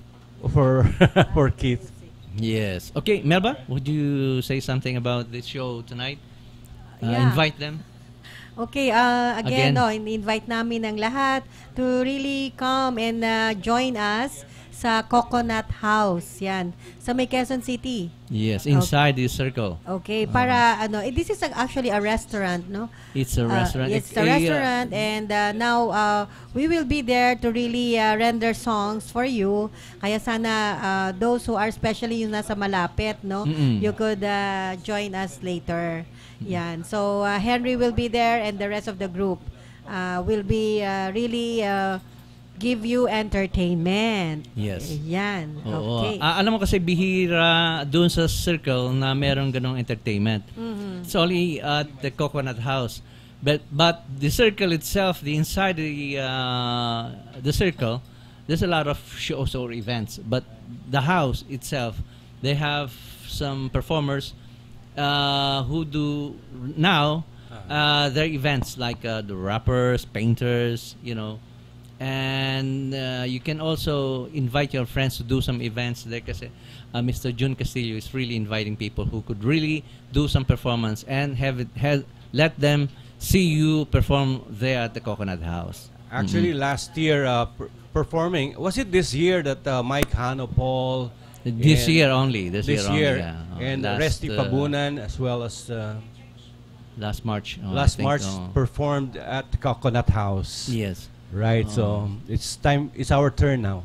[SPEAKER 1] for for Keith.
[SPEAKER 11] Yes. Okay, Melba, would you say something about the show tonight? Uh,
[SPEAKER 3] Yeah.
[SPEAKER 11] Invite them.
[SPEAKER 3] Okay, uh,
[SPEAKER 11] Again.
[SPEAKER 3] again, no, in-invite namin ang lahat to really come and uh, join us sa Coconut House. Yan. Sa may Quezon City.
[SPEAKER 11] Yes,
[SPEAKER 3] Okay.
[SPEAKER 11] inside this circle.
[SPEAKER 3] Okay, para ano, eh, this is actually a restaurant, no?
[SPEAKER 11] It's a
[SPEAKER 3] Uh,
[SPEAKER 11] restaurant.
[SPEAKER 3] it's
[SPEAKER 11] It's
[SPEAKER 3] a
[SPEAKER 11] a, uh,
[SPEAKER 3] restaurant and uh, now uh, we will be there to really uh, render songs for you. Kaya sana uh, those who are especially yung nasa malapit, no,
[SPEAKER 11] Mm-mm.
[SPEAKER 3] you could uh, join us later. Yan. So uh, Henry will be there and the rest of the group. uh, will be uh, really uh, give you entertainment.
[SPEAKER 11] Yes.
[SPEAKER 3] Yan.
[SPEAKER 11] Oo.
[SPEAKER 3] Okay.
[SPEAKER 11] Ah, alam mo kasi bihira doon sa circle na merong ganong entertainment.
[SPEAKER 3] Mm-hmm.
[SPEAKER 11] It's only at the Coconut House. But but the circle itself, the inside the uh, the circle, there's a lot of shows or events. But the house itself, they have some performers uh, who do now uh, their events like uh, the rappers, painters, you know, and uh, you can also invite your friends to do some events there kasi uh, Mr. Jun Castillo is really inviting people who could really do some performance and have it have, let them see you perform there at the Coconut House.
[SPEAKER 1] Actually,
[SPEAKER 11] Mhm.
[SPEAKER 1] last year uh, per- performing was it this year that uh, Mike Hano Paul
[SPEAKER 11] This year only, this year only, yeah. Oh,
[SPEAKER 1] and Resty
[SPEAKER 11] uh,
[SPEAKER 1] Pabunan as well as uh,
[SPEAKER 11] last March. oh,
[SPEAKER 1] last
[SPEAKER 11] think,
[SPEAKER 1] March
[SPEAKER 11] oh.
[SPEAKER 1] performed at the Coconut House.
[SPEAKER 11] Yes.
[SPEAKER 1] Right. So
[SPEAKER 11] Oh.
[SPEAKER 1] it's time. It's our turn now.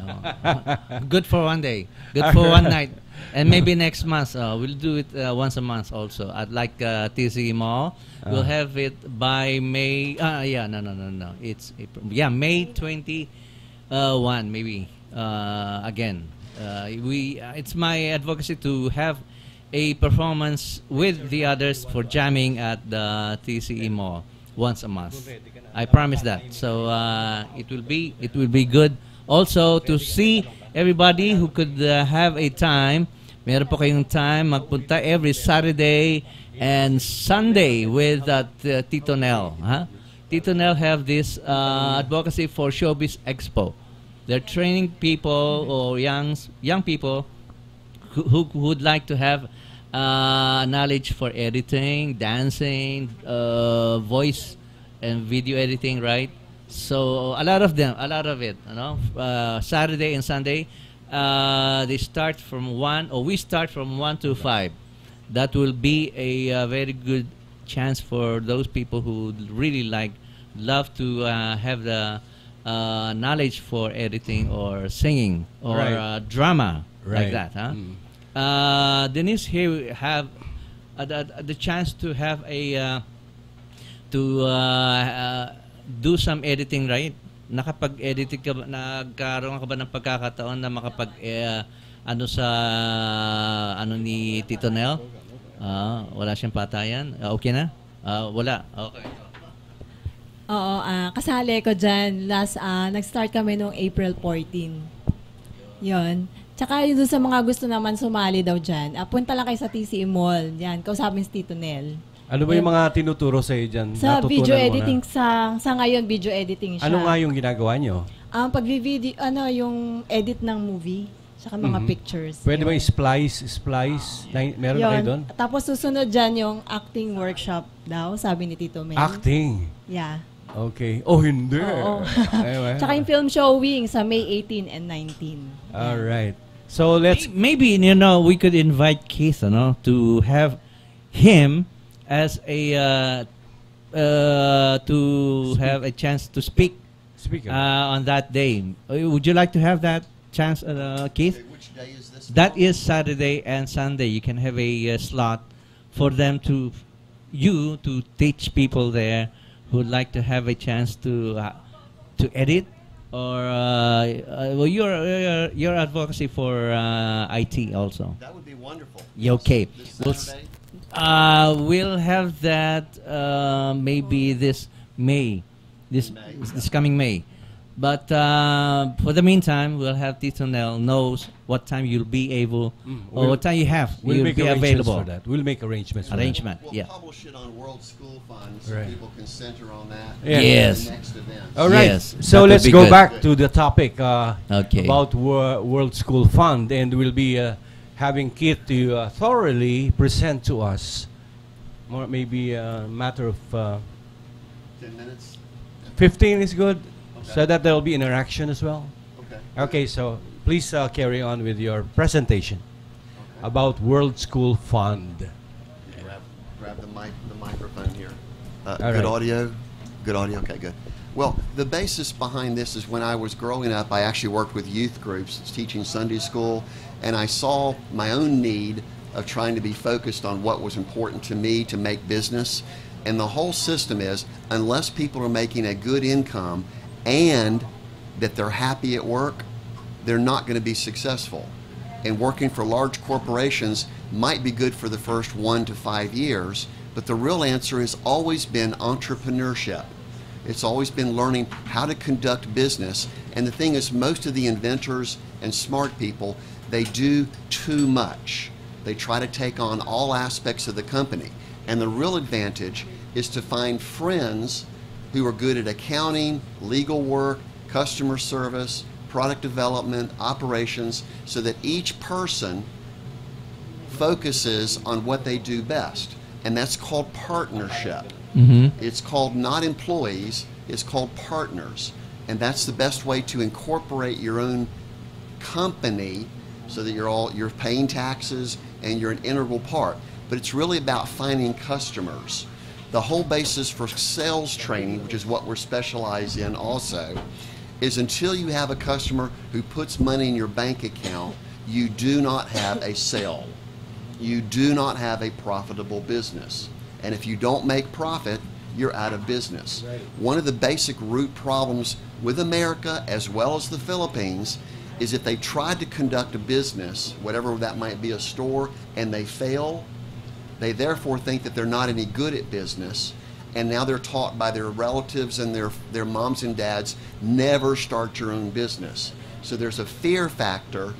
[SPEAKER 11] Oh. Good for one day. Good for one night. And maybe next month, uh, we'll do it uh, once a month also. At like uh, TC Mall, we'll
[SPEAKER 1] Ah.
[SPEAKER 11] have it by May. Uh, yeah, no, no, no, no. It's April. Yeah, May 21, maybe. Uh, again, uh, we. Uh, it's my advocacy to have a performance with the others for jamming at the TCE Mall once a month. I promise that. So uh, it will be it will be good also to see everybody who could uh, have a time. Meron po kayong time magpunta every Saturday and Sunday with that uh, Tito Nel. Huh? Tito Nel have this uh, advocacy for Showbiz Expo. They're training people or young young people who, who would like to have uh, knowledge for editing, dancing, uh, voice and video editing, right? So a lot of them, a lot of it, you know, uh, Saturday and Sunday, uh, they start from one, or we start from one to five. That will be a, uh very good chance for those people who really like, love to uh, have the uh, knowledge for editing or singing or
[SPEAKER 1] Right.
[SPEAKER 11] uh, drama
[SPEAKER 1] Right.
[SPEAKER 11] like that, huh?
[SPEAKER 1] Mm.
[SPEAKER 11] Uh, Denise here we have uh, the, the chance to have a uh, to uh, uh, do some editing, right? Nakapag-edit ka ba, nagkaroon ka ba ng pagkakataon na makapag eh, ano sa ano ni Tito Nel? Ah, wala siyang patayan. Ah, okay na? Ah, wala. Okay.
[SPEAKER 6] Oo, ah, kasali ko dyan. Last, ah, nag-start kami noong April 14. Yon. Tsaka dun sa mga gusto naman sumali daw dyan, ah, punta lang kayo sa TCE Mall. Yan, kausapin si Tito Nel.
[SPEAKER 1] Ano ba yung mga tinuturo sa iyo dyan?
[SPEAKER 6] Sa
[SPEAKER 1] Natutunan
[SPEAKER 6] video
[SPEAKER 1] mo na?
[SPEAKER 6] editing, sa, sa ngayon, video editing siya.
[SPEAKER 1] Ano nga yung ginagawa nyo?
[SPEAKER 6] Ang pag-video, ano, yung edit ng movie, saka mga
[SPEAKER 1] Mhm.
[SPEAKER 6] pictures.
[SPEAKER 1] Pwede ba
[SPEAKER 6] Yun.
[SPEAKER 1] i-splice? Splice? Na, meron na kayo
[SPEAKER 6] Yun.
[SPEAKER 1] doon?
[SPEAKER 6] Tapos susunod dyan yung acting workshop daw, sabi ni Tito Mel.
[SPEAKER 1] Acting?
[SPEAKER 6] Yeah.
[SPEAKER 1] Okay. Oh, hindi.
[SPEAKER 6] Oo.
[SPEAKER 1] Anyway.
[SPEAKER 6] Tsaka yung film showing sa May 18 and 19.
[SPEAKER 1] All right. So let's
[SPEAKER 11] maybe you know we could invite Keith, you know, to have him as a uh, uh, to have a chance to speak,
[SPEAKER 1] Speak.
[SPEAKER 11] uh, on that day. Uh, Would you like to have that chance, uh, Keith?
[SPEAKER 2] Which day is this?
[SPEAKER 11] That is Saturday and Sunday. You can have a uh, slot for them to you to teach people there who would like to have a chance to uh, to edit or uh, uh, well your your your advocacy for uh, IT also.
[SPEAKER 2] That would be wonderful.
[SPEAKER 11] Yeah, okay.
[SPEAKER 2] This
[SPEAKER 11] We'll, s-
[SPEAKER 2] Saturday?
[SPEAKER 11] Uh, we'll have that uh, maybe this May, this this coming May. But uh, for the meantime, we'll have Tito Nel knows what time you'll be able
[SPEAKER 1] Mm,
[SPEAKER 11] or what time you have.
[SPEAKER 1] We'll
[SPEAKER 11] you'll
[SPEAKER 1] make
[SPEAKER 11] be available.
[SPEAKER 1] for that. We'll make arrangements. For that.
[SPEAKER 2] We'll
[SPEAKER 11] yeah.
[SPEAKER 2] publish it on World School Fund so
[SPEAKER 1] Right.
[SPEAKER 2] people can center on that.
[SPEAKER 1] Yeah.
[SPEAKER 11] Yes.
[SPEAKER 2] The next event.
[SPEAKER 1] All right.
[SPEAKER 11] Yes,
[SPEAKER 1] so let's go
[SPEAKER 11] good.
[SPEAKER 1] back to the topic uh,
[SPEAKER 11] Okay.
[SPEAKER 1] about Wor- World School Fund, and we'll be uh, having Keith to uh, thoroughly present to us, more maybe a matter of uh,
[SPEAKER 2] Ten minutes.
[SPEAKER 1] 15 is good,
[SPEAKER 2] Okay.
[SPEAKER 1] so that there will be interaction as well.
[SPEAKER 2] Okay.
[SPEAKER 1] Okay, so please uh, carry on with your presentation
[SPEAKER 2] Okay.
[SPEAKER 1] about World School Fund.
[SPEAKER 2] Grab, grab the mic, the microphone here. Uh, good
[SPEAKER 1] right.
[SPEAKER 2] audio. Good audio. Okay, good. Well, the basis behind this is when I was growing up, I actually worked with youth groups, teaching Sunday school, and I saw my own need of trying to be focused on what was important to me to make business. And the whole system is unless people are making a good income and that they're happy at work, they're not going to be successful. And working for large corporations might be good for the first one to five years, but the real answer has always been entrepreneurship. It's always been learning how to conduct business. And the thing is, most of the inventors and smart people, they do too much. They try to take on all aspects of the company. And the real advantage is to find friends who are good at accounting, legal work, customer service, product development, operations, so that each person focuses on what they do best. And that's called partnership.
[SPEAKER 11] Mm-hmm.
[SPEAKER 2] It's called not employees, it's called partners. And that's the best way to incorporate your own company so that you're all you're paying taxes and you're an integral part. But it's really about finding customers. The whole basis for sales training, which is what we're specialized in also, is until you have a customer who puts money in your bank account, you do not have a sale. You do not have a profitable business. And if you don't make profit, you're out of business. One of the basic root problems with America as well as the Philippines is if they tried to conduct a business, whatever that might be a store, and they fail, they therefore think that they're not any good at business. And now they're taught by their relatives and their, their moms and dads never start your own business. So there's a fear factor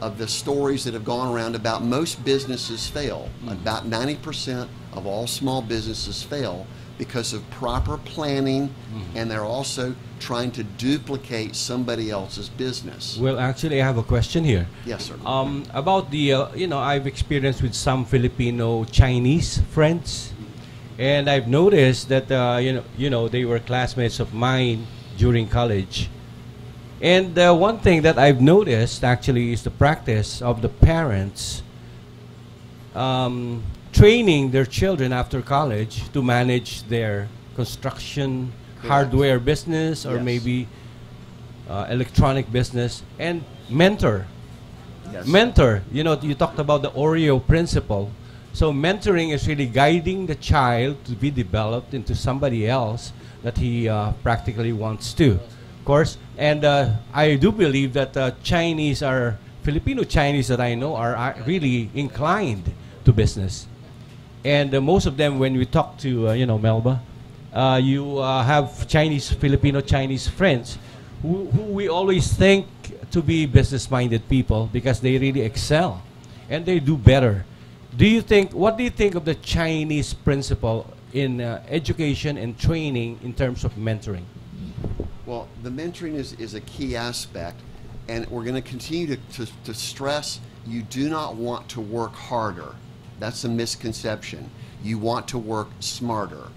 [SPEAKER 2] of the stories that have gone around about most businesses fail. Mm-hmm. About 90% of all small businesses fail because of proper planning and they're also trying to duplicate somebody else's business.
[SPEAKER 1] Well, actually, I have a question here.
[SPEAKER 2] Yes, sir.
[SPEAKER 1] Um, about the, uh, you know, I've experienced with some Filipino Chinese friends, and I've noticed that, uh, you know, you know, they were classmates of mine during college. And uh, one thing that I've noticed actually is the practice of the parents um, training their children after college to manage their construction
[SPEAKER 2] Correct.
[SPEAKER 1] hardware business or
[SPEAKER 2] Yes.
[SPEAKER 1] maybe uh, electronic business and mentor
[SPEAKER 2] Yes.
[SPEAKER 1] mentor you know you talked about the oreo principle so mentoring is really guiding the child to be developed into somebody else that he uh, practically wants to of course and uh, i do believe that uh, chinese are filipino chinese that i know are, are really inclined to business and uh, most of them when we talk to uh, you know melba uh, you uh, have chinese filipino chinese friends who, who we always think to be business minded people because they really excel and they do better do you think what do you think of the chinese principle in uh, education and training in terms of mentoring
[SPEAKER 2] Well, the mentoring is, is a key aspect, and we're going to continue to, to stress you do not want to work harder. That's a misconception. You want to work smarter.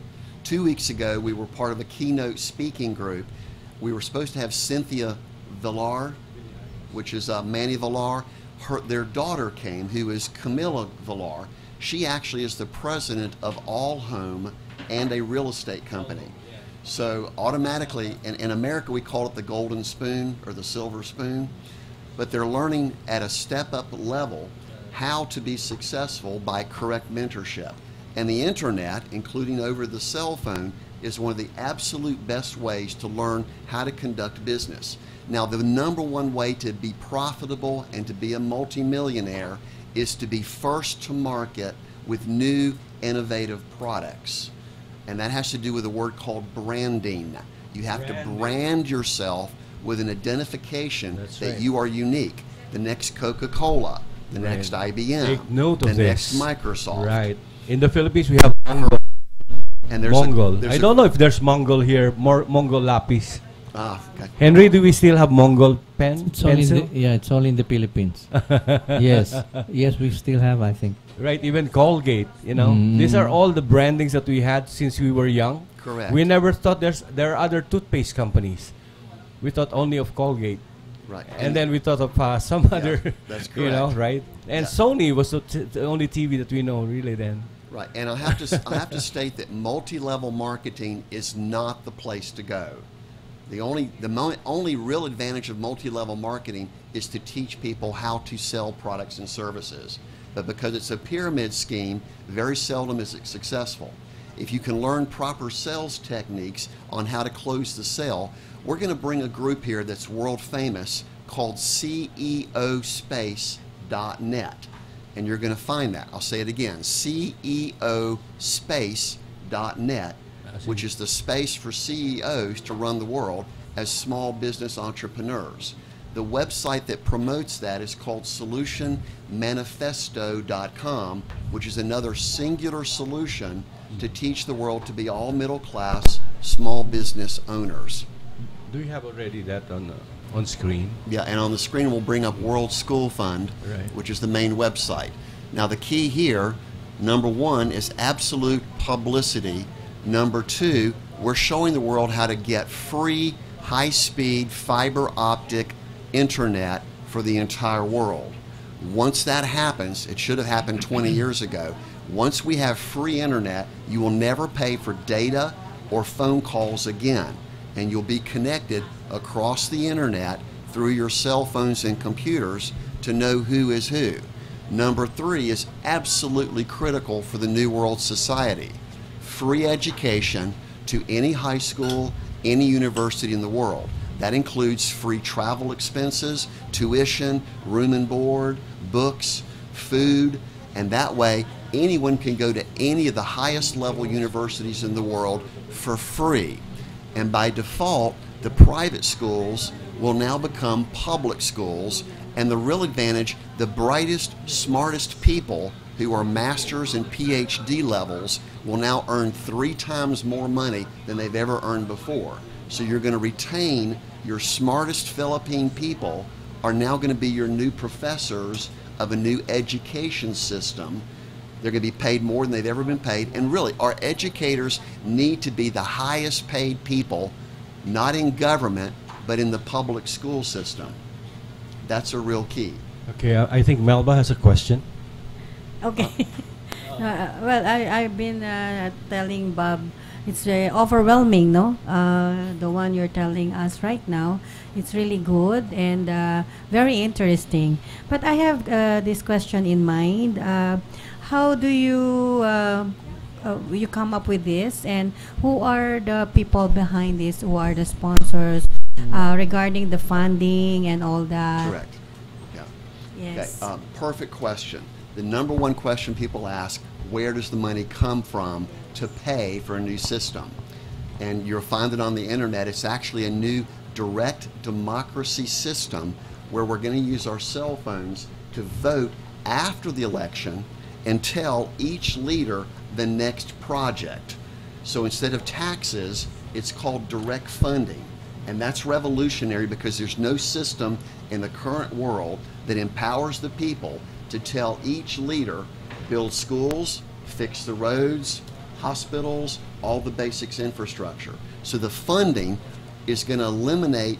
[SPEAKER 2] Two weeks ago, we were part of a keynote speaking group. We were supposed to have Cynthia Villar, which is uh, Manny Villar. Her, their daughter came, who is Camille Villar. She actually is the president of All Home and a real estate company. So automatically, in, in America, we call it the golden spoon or the silver spoon, but they're learning at a step up level how to be successful by correct mentorship. And the internet, including over the cell phone, is one of the absolute best ways to learn how to conduct business. Now, the number one way to be profitable and to be a multimillionaire is to be first to market with new innovative products. And that has to do with a word called branding. You have to brand yourself with an identification
[SPEAKER 1] That's
[SPEAKER 2] that
[SPEAKER 1] right.
[SPEAKER 2] you are unique. The next Coca Cola, the
[SPEAKER 1] Right.
[SPEAKER 2] next IBM,
[SPEAKER 1] Take note
[SPEAKER 2] the
[SPEAKER 1] of
[SPEAKER 2] next
[SPEAKER 1] this.
[SPEAKER 2] Microsoft.
[SPEAKER 1] right in the philippines we have mongol
[SPEAKER 2] And there's
[SPEAKER 1] mongol
[SPEAKER 2] A, there's
[SPEAKER 1] i
[SPEAKER 2] a-
[SPEAKER 1] don't know if there's mongol here more mongol lapis
[SPEAKER 2] Ah, okay.
[SPEAKER 1] henry do we still have mongol pen
[SPEAKER 11] It's all in
[SPEAKER 1] pencil
[SPEAKER 11] the, yeah, it's all in the Philippines. yes, yes, we still have. I think.
[SPEAKER 1] right even colgate you know
[SPEAKER 11] Mm.
[SPEAKER 1] these are all the brandings that we had since we were young
[SPEAKER 2] Correct.
[SPEAKER 1] we never thought there's there are other toothpaste companies we thought only of colgate
[SPEAKER 2] Right.
[SPEAKER 1] and then we thought of uh, some other
[SPEAKER 2] that's
[SPEAKER 1] you know right and
[SPEAKER 2] Yeah.
[SPEAKER 1] sony was the, t- the only tv that we know really then
[SPEAKER 2] Right, and I have to I have to state that multi-level marketing is not the place to go. The only the mo- only real advantage of multi-level marketing is to teach people how to sell products and services. But because it's a pyramid scheme, very seldom is it successful. if you can learn proper sales techniques on how to close the sale, we're going to bring a group here that's world famous called ceospace.net. And you're going to find that. I'll say it again ceospace.net, which is the space for CEOs to run the world as small business entrepreneurs. The website that promotes that is called solutionmanifesto.com, which is another singular solution to hmm. teach the world to be all middle class small business owners.
[SPEAKER 1] Do you have already that on uh, on screen?
[SPEAKER 2] Yeah, and on the screen we'll bring up World School Fund,
[SPEAKER 1] Right.
[SPEAKER 2] which is the main website. Now, the key here, number one, is absolute publicity. Number two, we're showing the world how to get free, high speed, fiber optic internet for the entire world. Once that happens, it should have happened 20 years ago. Once we have free internet, you will never pay for data or phone calls again, and you'll be connected across the internet through your cell phones and computers to know who is who. Number three is absolutely critical for the New World Society free education to any high school, any university in the world. That includes free travel expenses, tuition, room and board, books, food, and that way anyone can go to any of the highest level universities in the world for free. And by default, the private schools will now become public schools. And the real advantage the brightest, smartest people who are masters and PhD levels will now earn three times more money than they've ever earned before. So you're going to retain your smartest Philippine people are now going to be your new professors of a new education system. They're going to be paid more than they've ever been paid. And really, our educators need to be the highest paid people, not in government, but in the public school system. That's a real key.
[SPEAKER 1] Okay, I I think Melba has a question.
[SPEAKER 3] Okay. Uh, well, I, I've been uh, telling Bob, it's very overwhelming, no? Uh, the one you're telling us right now. It's really good and uh, very interesting. But I have uh, this question in mind. How do you uh, uh, you come up with this, and who are the people behind this? Who are the sponsors uh, regarding the funding and all that?
[SPEAKER 2] Correct. Yeah.
[SPEAKER 3] Yes.
[SPEAKER 2] Okay, um, perfect question. The number one question people ask, where does the money come from to pay for a new system? And you'll find it on the internet. It's actually a new direct democracy system where we're going to use our cell phones to vote after the election and tell each leader the next project. So instead of taxes, it's called direct funding. And that's revolutionary because there's no system in the current world that empowers the people to tell each leader build schools, fix the roads, hospitals, all the basics infrastructure. So the funding is going to eliminate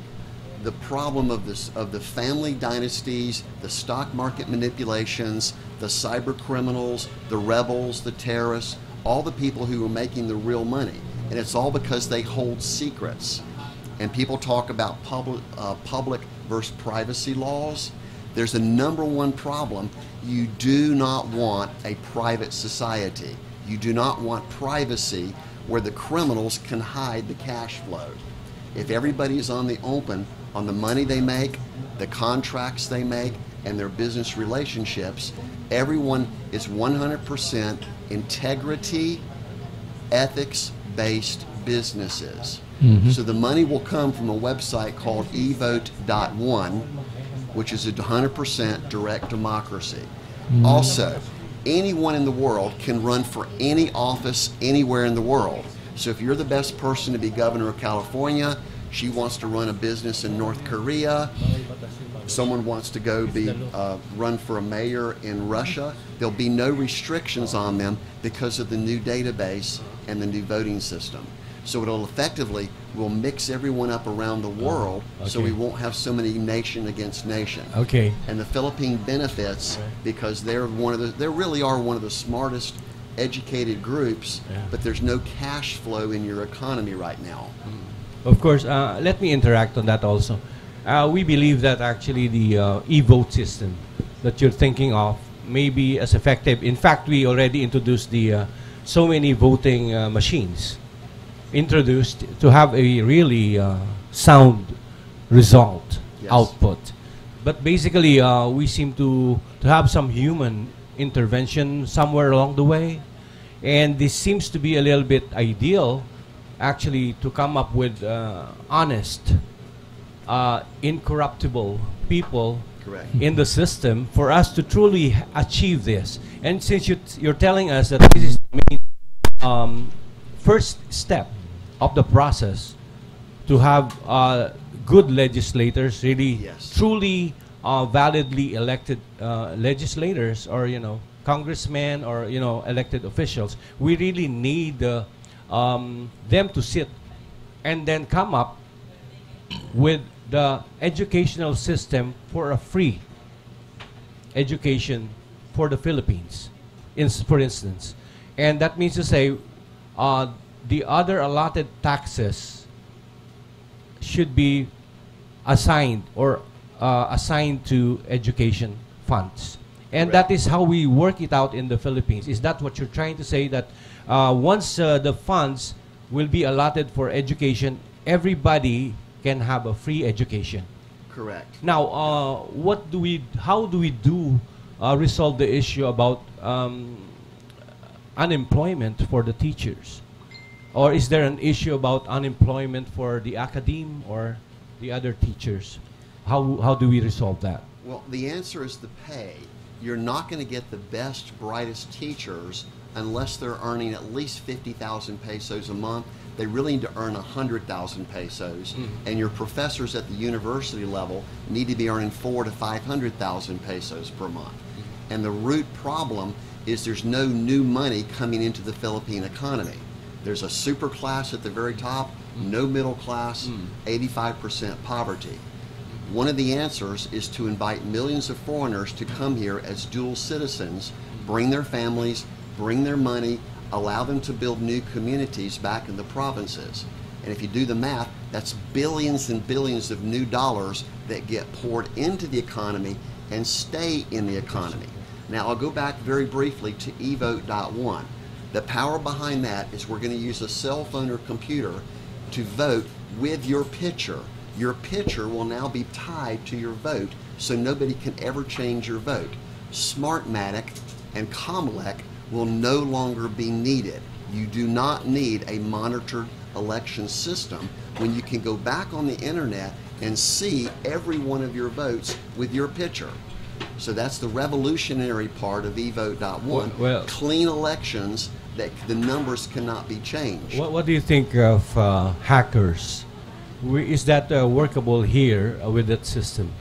[SPEAKER 2] the problem of this of the family dynasties, the stock market manipulations, the cyber criminals, the rebels, the terrorists, all the people who are making the real money. And it's all because they hold secrets. And people talk about public uh, public versus privacy laws. There's a number one problem. You do not want a private society. You do not want privacy where the criminals can hide the cash flow. If everybody is on the open on the money they make, the contracts they make, and their business relationships, everyone is 100% integrity, ethics based businesses.
[SPEAKER 11] Mhm.
[SPEAKER 2] So the money will come from a website called evote.one, which is a 100% direct democracy.
[SPEAKER 11] Mhm.
[SPEAKER 2] Also, anyone in the world can run for any office anywhere in the world. So if you're the best person to be governor of California, she wants to run a business in North Korea, someone wants to go be uh, run for a mayor in Russia, there'll be no restrictions on them because of the new database and the new voting system. So it'll effectively will mix everyone up around the world, so
[SPEAKER 1] okay.
[SPEAKER 2] we won't have so many nation against nation.
[SPEAKER 1] Okay.
[SPEAKER 2] And the Philippine benefits because they're one of the they really are one of the smartest educated groups, but there's no cash flow in your economy right now.
[SPEAKER 1] Of course, uh, let me interact on that also. Uh, we believe that actually the uh, e-vote system that you're thinking of may be as effective. In fact, we already introduced the uh, so many voting uh, machines introduced to have a really uh, sound result
[SPEAKER 2] Yes.
[SPEAKER 1] output. But basically, uh, we seem to, to have some human intervention somewhere along the way. And this seems to be a little bit ideal, actually, to come up with uh, honest, uh, incorruptible people
[SPEAKER 2] Correct.
[SPEAKER 1] in the system for us to truly achieve this. And since you t- you're telling us that this is the main um, first step of the process to have uh, good legislators, really
[SPEAKER 2] Yes.
[SPEAKER 1] truly uh, validly elected uh, legislators or you know congressmen or you know elected officials, we really need uh, um, them to sit and then come up with the educational system for a free education for the Philippines, in, for instance. And that means to say, uh, the other allotted taxes should be assigned or uh, assigned to education funds. And that is how we work it out in the Philippines. Is that what you're trying to say? That once uh, the funds will be allotted for education, everybody can have a free education.
[SPEAKER 2] Correct.
[SPEAKER 1] Now, uh, what do we? How do we do uh, resolve the issue about um, unemployment for the teachers, or is there an issue about unemployment for the academe or the other teachers? How how do we resolve that?
[SPEAKER 2] Well, the answer is the pay. You're not going to get the best, brightest teachers unless they're earning at least 50,000 pesos a month. They really need to earn 100,000 pesos. Hmm. And your professors at the university level need to be earning four to 500,000 pesos per month. Hmm. And the root problem is there's no new money coming into the Philippine economy. There's a super class at the very top, hmm. no middle class, 85% poverty. One of the answers is to invite millions of foreigners to come here as dual citizens, bring their families, bring their money, allow them to build new communities back in the provinces. And if you do the math, that's billions and billions of new dollars that get poured into the economy and stay in the economy. Now, I'll go back very briefly to E evote.one. The power behind that is we're going to use a cell phone or computer to vote with your picture. Your picture will now be tied to your vote, so nobody can ever change your vote. Smartmatic and COMELEC will no longer be needed. You do not need a monitored election system when you can go back on the internet and see every one of your votes with your picture. So that's the revolutionary part of evote.one.
[SPEAKER 1] Well- well-
[SPEAKER 2] Clean elections that the numbers cannot be changed.
[SPEAKER 1] What, what do you think of uh, hackers? We, is that uh, workable here uh, with that system?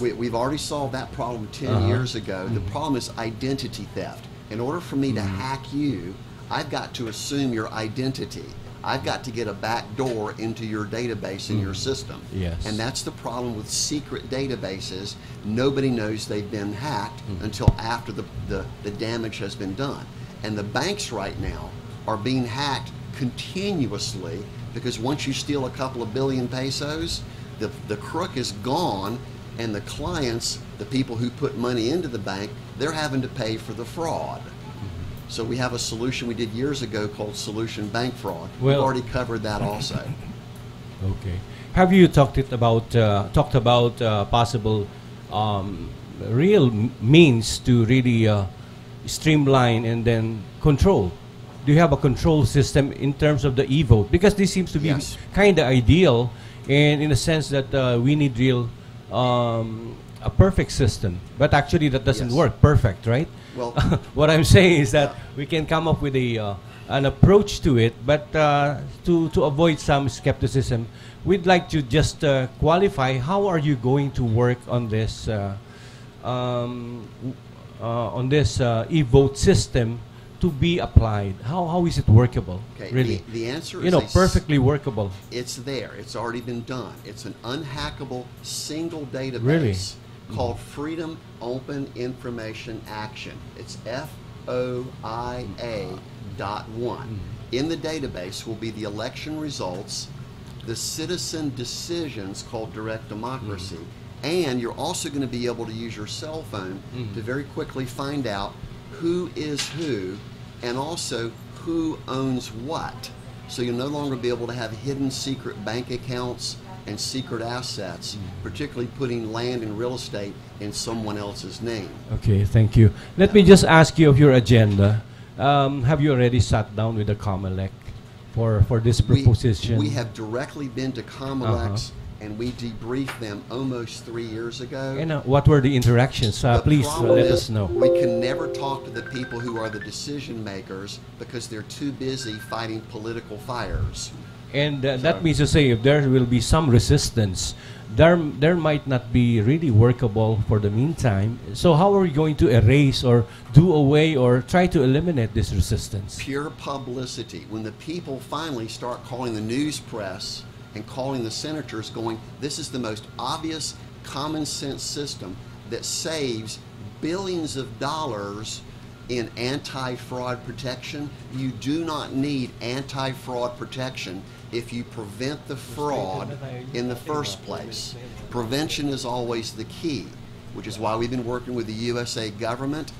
[SPEAKER 2] We, we've already solved that problem 10
[SPEAKER 1] Uh-huh.
[SPEAKER 2] years ago. The problem is identity theft. In order for me to
[SPEAKER 1] Mm-hmm.
[SPEAKER 2] hack you, I've got to assume your identity. I've got to get a back door into your database in your system.
[SPEAKER 1] Mm-hmm. Yes.
[SPEAKER 2] And that's the problem with secret databases. Nobody knows they've been hacked
[SPEAKER 1] Mm-hmm.
[SPEAKER 2] until after the, the, the damage has been done. And the banks right now are being hacked continuously because once you steal a couple of billion pesos, the, the crook is gone and the clients, the people who put money into the bank, they're having to pay for the fraud. So we have a solution we did years ago called Solution Bank Fraud. We've already covered that also.
[SPEAKER 1] Okay. Have you talked it about uh, talked about uh, possible um, real means to really uh, streamline and then control? Do you have a control system in terms of the e-vote? Because this seems to be
[SPEAKER 2] Yes.
[SPEAKER 1] kind of ideal, and in a sense that uh, we need real um, a perfect system. But actually, that doesn't
[SPEAKER 2] Yes.
[SPEAKER 1] work perfect, right?
[SPEAKER 2] Well-
[SPEAKER 1] what I'm saying is that we can come up with a uh, an approach to it, but uh, to to avoid some skepticism, we'd like to just uh, qualify how are you going to work on this uh, um, uh, on this uh, e-vote system to be applied. How how is it workable?
[SPEAKER 2] Okay,
[SPEAKER 1] really,
[SPEAKER 2] the- the answer
[SPEAKER 1] you
[SPEAKER 2] is
[SPEAKER 1] know perfectly workable.
[SPEAKER 2] It's there. It's already been done. It's an unhackable single database
[SPEAKER 1] Really?
[SPEAKER 2] Called Freedom Open Information Action. It's F O I A dot one. Hmm. In the database will be the election results, the citizen decisions called direct democracy, hmm. and you're also going to be able to use your cell phone hmm. to very quickly find out who is who and also who owns what. So you'll no longer be able to have hidden secret bank accounts and secret assets, particularly putting land and real estate in someone else's name.
[SPEAKER 1] Okay, thank you. Let me just ask you of your agenda. Um, have you already sat down with the COMELEC for, for this
[SPEAKER 2] We-
[SPEAKER 1] proposition?
[SPEAKER 2] We have directly been to COMELEC and we debriefed them almost three years ago.
[SPEAKER 1] And uh, what were the interactions? Uh,
[SPEAKER 2] The
[SPEAKER 1] please uh, let us know.
[SPEAKER 2] We can never talk to the people who are the decision makers because they're too busy fighting political fires.
[SPEAKER 1] And uh, that means to say, if there will be some resistance, there there might not be really workable for the meantime. So how are we going to erase or do away or try to eliminate this resistance?
[SPEAKER 2] Pure publicity. When the people finally start calling the news press and calling the senators, going, this is the most obvious common sense system that saves billions of dollars in anti fraud protection. You do not need anti fraud protection if you prevent the fraud in the first place. Prevention is always the key, which is why we've been working with the USA government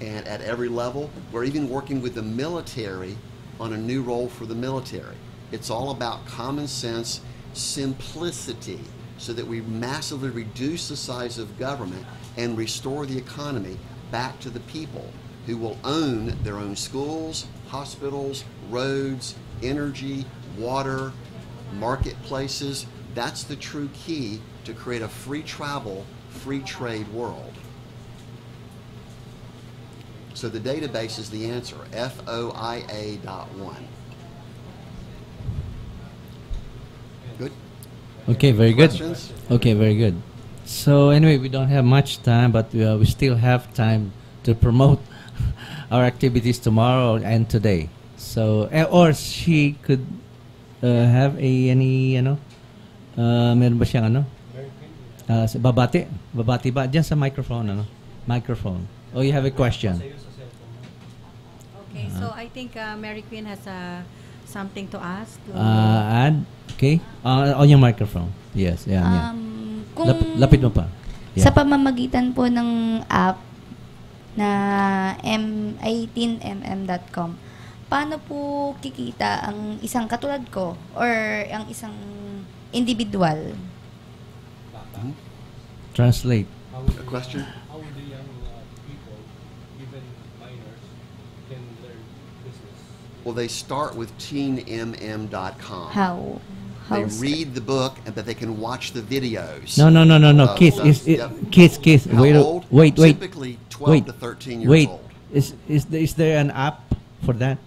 [SPEAKER 2] and at every level. We're even working with the military on a new role for the military. It's all about common sense, simplicity, so that we massively reduce the size of government and restore the economy back to the people who will own their own schools, hospitals, roads, energy, water, marketplaces. That's the true key to create a free travel, free trade world. So the database is the answer, FOIA dot one. Good?
[SPEAKER 11] Okay, very good.
[SPEAKER 2] Questions?
[SPEAKER 11] Okay, very good. So anyway, we don't have much time, but uh, we still have time to promote our activities tomorrow and today. So eh, or she could uh, have a any ano? Uh, meron ba siyang ano? Uh, sa- babati. Babati ba? Diyan sa microphone ano? Microphone. Oh you have a question.
[SPEAKER 3] Okay, so I think uh, Mary Queen has uh, something to ask. To
[SPEAKER 11] uh, add. Okay. Uh, on your microphone. Yes yeah, yeah.
[SPEAKER 5] Um, kung
[SPEAKER 11] Lap- lapit mo pa.
[SPEAKER 5] sa
[SPEAKER 11] yeah.
[SPEAKER 5] pamamagitan po ng app na m18mm.com, paano po kikita ang isang katulad ko or ang isang individual?
[SPEAKER 11] translate
[SPEAKER 2] A question?
[SPEAKER 1] How would the young uh, people, even minors, can learn business?
[SPEAKER 2] Well, they start with teenmm.com.
[SPEAKER 5] How?
[SPEAKER 2] They
[SPEAKER 5] How s-
[SPEAKER 2] read the book, and but they can watch the videos.
[SPEAKER 11] No, no, no, no, no.
[SPEAKER 2] of
[SPEAKER 11] kids,
[SPEAKER 2] the-
[SPEAKER 11] is it,
[SPEAKER 2] yep.
[SPEAKER 11] kids, kids.
[SPEAKER 2] How
[SPEAKER 11] wait,
[SPEAKER 2] old?
[SPEAKER 11] wait, wait.
[SPEAKER 2] Typically 12
[SPEAKER 11] wait,
[SPEAKER 2] to 13 years
[SPEAKER 11] wait.
[SPEAKER 2] old.
[SPEAKER 11] Is is there, is there an app for that?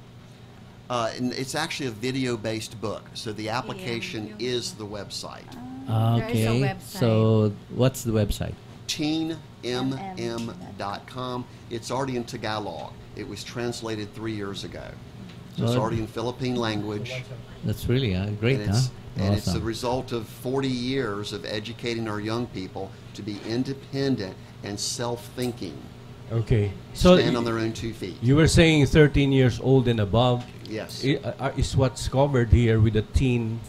[SPEAKER 2] Uh, and it's actually a video-based book, so the application is the website.
[SPEAKER 3] There is a
[SPEAKER 11] Okay.
[SPEAKER 3] website.
[SPEAKER 11] So what's the website?
[SPEAKER 2] teenmm.com. It's already in Tagalog. It was translated three years ago. So it's already in Philippine language.
[SPEAKER 11] That's really uh, great,
[SPEAKER 2] and
[SPEAKER 11] huh?
[SPEAKER 2] it's, and it's the result of 40 years of educating our young people to be independent and self-thinking.
[SPEAKER 1] Okay. So
[SPEAKER 2] stand on their own two feet.
[SPEAKER 1] You were saying 13 years old and above.
[SPEAKER 2] Yes.
[SPEAKER 1] i- uh, is what's covered here with the teen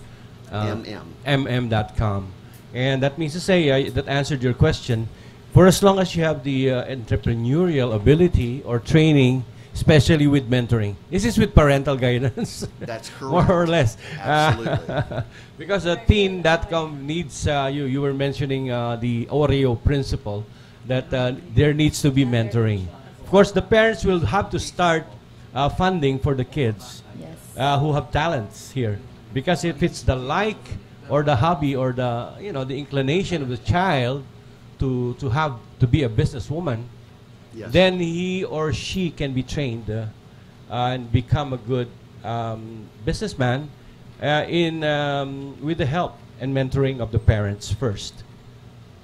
[SPEAKER 1] uh,
[SPEAKER 2] MM.
[SPEAKER 1] mm.com. And that means to say uh, that answered your question. For as long as you have the uh, entrepreneurial ability or training, especially with mentoring, this is with parental guidance.
[SPEAKER 2] That's
[SPEAKER 1] More or less.
[SPEAKER 2] Absolutely.
[SPEAKER 1] Uh, because uh, teen.com needs, uh, you, you were mentioning uh, the Oreo principle, that uh, there needs to be mentoring. Of course, the parents will have to start uh, funding for the kids
[SPEAKER 5] Yes.
[SPEAKER 1] uh, who have talents here. Because if it's the like or the hobby or the you know the inclination of the child to to have to be a businesswoman,
[SPEAKER 2] Yes.
[SPEAKER 1] then he or she can be trained uh, uh, and become a good um, businessman uh, in um, with the help and mentoring of the parents first.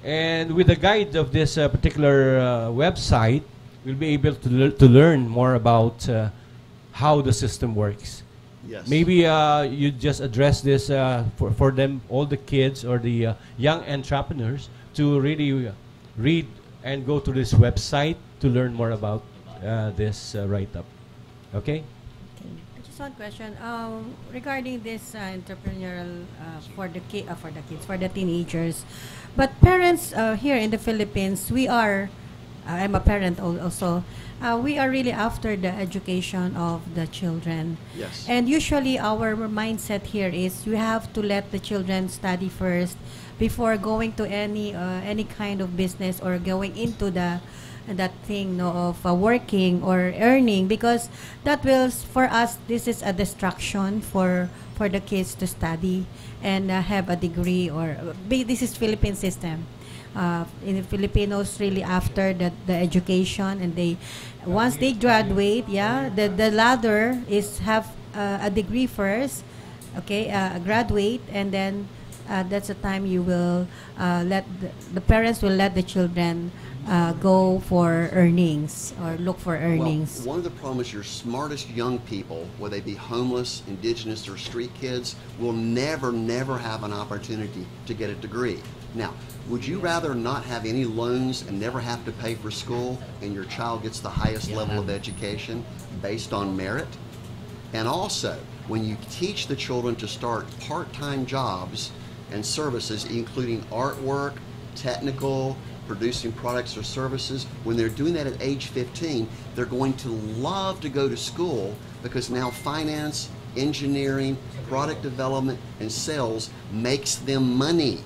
[SPEAKER 1] And with the guide of this uh, particular uh, website, we'll be able to, lear- to learn more about uh, how the system works.
[SPEAKER 2] Yes.
[SPEAKER 1] Maybe uh, you just address this uh, for, for them, all the kids or the uh, young entrepreneurs, to really uh, read and go to this website to learn more about uh, this uh, write up. Okay?
[SPEAKER 3] Just one question. Um, regarding this uh, entrepreneurial uh, for the ki- uh, for the kids, for the teenagers, but parents uh, here in the Philippines, we are uh, I'm a parent al- also. Uh, we are really after the education of the children.
[SPEAKER 2] Yes.
[SPEAKER 3] And usually our mindset here is you have to let the children study first before going to any uh, any kind of business or going into the that thing no, of uh, working or earning because that will for us this is a distraction for for the kids to study and uh, have a degree or this is Philippine system. Uh, in the Filipinos really after the, the education and they once they graduate yeah the the ladder is have uh, a degree first okay uh, graduate and then uh, that's the time you will uh, let the, the parents will let the children uh, go for earnings or look for earnings
[SPEAKER 2] Well, one of the problems is your smartest young people, whether they be homeless, indigenous, or street kids, will never, never have an opportunity to get a degree. Now, would you rather not have any loans and never have to pay for school and your child gets the highest level of education based on merit? And also, when you teach the children to start part-time jobs and services, including artwork, technical, producing products or services, when they're doing that at age 15, they're going to love to go to school because now finance, engineering, product development, and sales makes them money.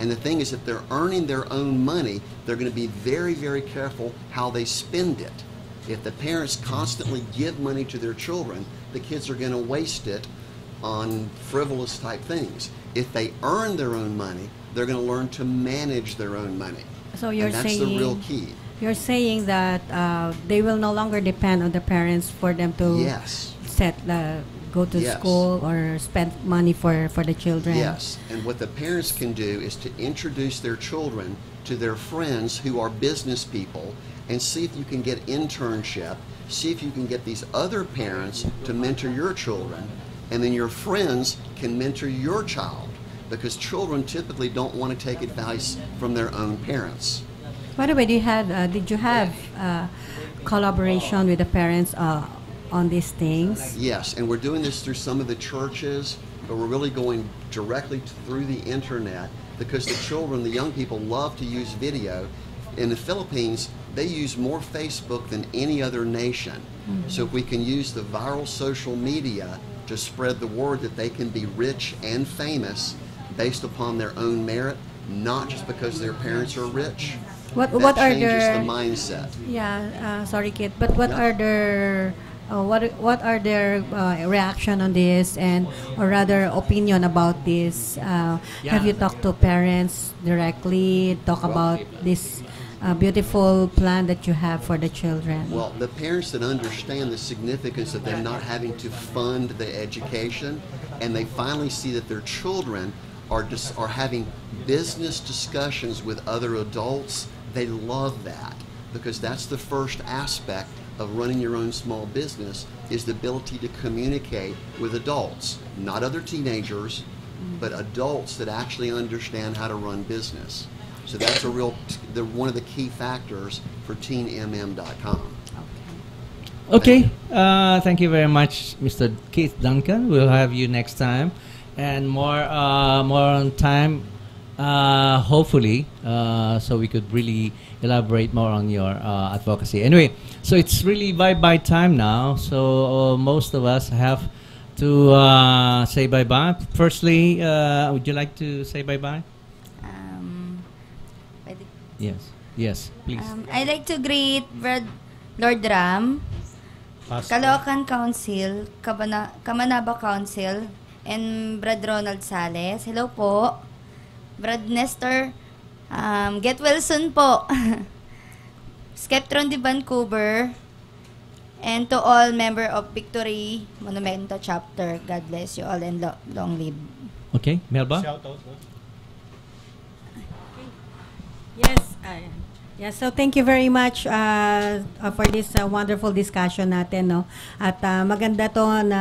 [SPEAKER 2] And the thing is, if they're earning their own money, they're going to be very, very careful how they spend it. If the parents constantly give money to their children, the kids are going to waste it on frivolous type things. If they earn their own money, they're going to learn to manage their own money.
[SPEAKER 3] So you're
[SPEAKER 2] and that's
[SPEAKER 3] saying
[SPEAKER 2] the real key.
[SPEAKER 3] you're saying that uh, they will no longer depend on the parents for them to
[SPEAKER 2] Yes.
[SPEAKER 3] set uh, go to
[SPEAKER 2] Yes.
[SPEAKER 3] school or spend money for for the children
[SPEAKER 2] Yes, and what the parents can do is to introduce their children to their friends who are business people and see if you can get internship, see if you can get these other parents to mentor your children, and then your friends can mentor your child because children typically don't want to take advice from their own parents.
[SPEAKER 3] By the way, do you had, uh, did you have uh, collaboration with the parents uh, on these things?
[SPEAKER 2] Yes, and we're doing this through some of the churches, but we're really going directly through the internet because the children, the young people, love to use video. In the Philippines, they use more Facebook than any other nation. So if we can use the viral social media to spread the word that they can be rich and famous based upon their own merit, not just because their parents are rich.
[SPEAKER 3] What
[SPEAKER 2] that
[SPEAKER 3] what are their
[SPEAKER 2] the mindset.
[SPEAKER 3] Yeah, uh, sorry, Kit. But what
[SPEAKER 2] Yeah.
[SPEAKER 3] are their uh, what what are their uh, reaction on this, and or rather opinion about this? Uh, Have you talked to parents directly? Talk about this uh, beautiful plan that you have for the children.
[SPEAKER 2] Well, the parents that understand the significance of them not having to fund the education, and they finally see that their children are dis- are having business discussions with other adults, they love that because that's the first aspect of running your own small business is the ability to communicate with adults, not other teenagers, but adults that actually understand how to run business. So that's a real, the, one of the key factors for teenmm.com.
[SPEAKER 11] Okay. Uh, thank you very much, Mr. Keith Duncan. We'll have you next time, and more uh, more on time, uh, hopefully, uh, so we could really elaborate more on your uh, advocacy. Anyway, so it's really bye bye time now. So uh, most of us have to uh, say bye bye. Firstly, uh, would you like to say bye bye?
[SPEAKER 5] Um,
[SPEAKER 11] Yes. Yes, please.
[SPEAKER 5] Um, I'd like to greet Brad Lord Ram, Caloocan Council, Kabana, Kamanaba Council, and Brad Ronald Sales. Hello po. Brad Nestor, um, get well soon po. Skeptron de Vancouver, and to all member of Victory Monumento Chapter. God bless you all and lo- long live.
[SPEAKER 11] Okay, Melba.
[SPEAKER 3] Yes. Uh, yeah, so thank you very much uh, uh, for this uh, wonderful discussion natin, no? At uh, maganda to na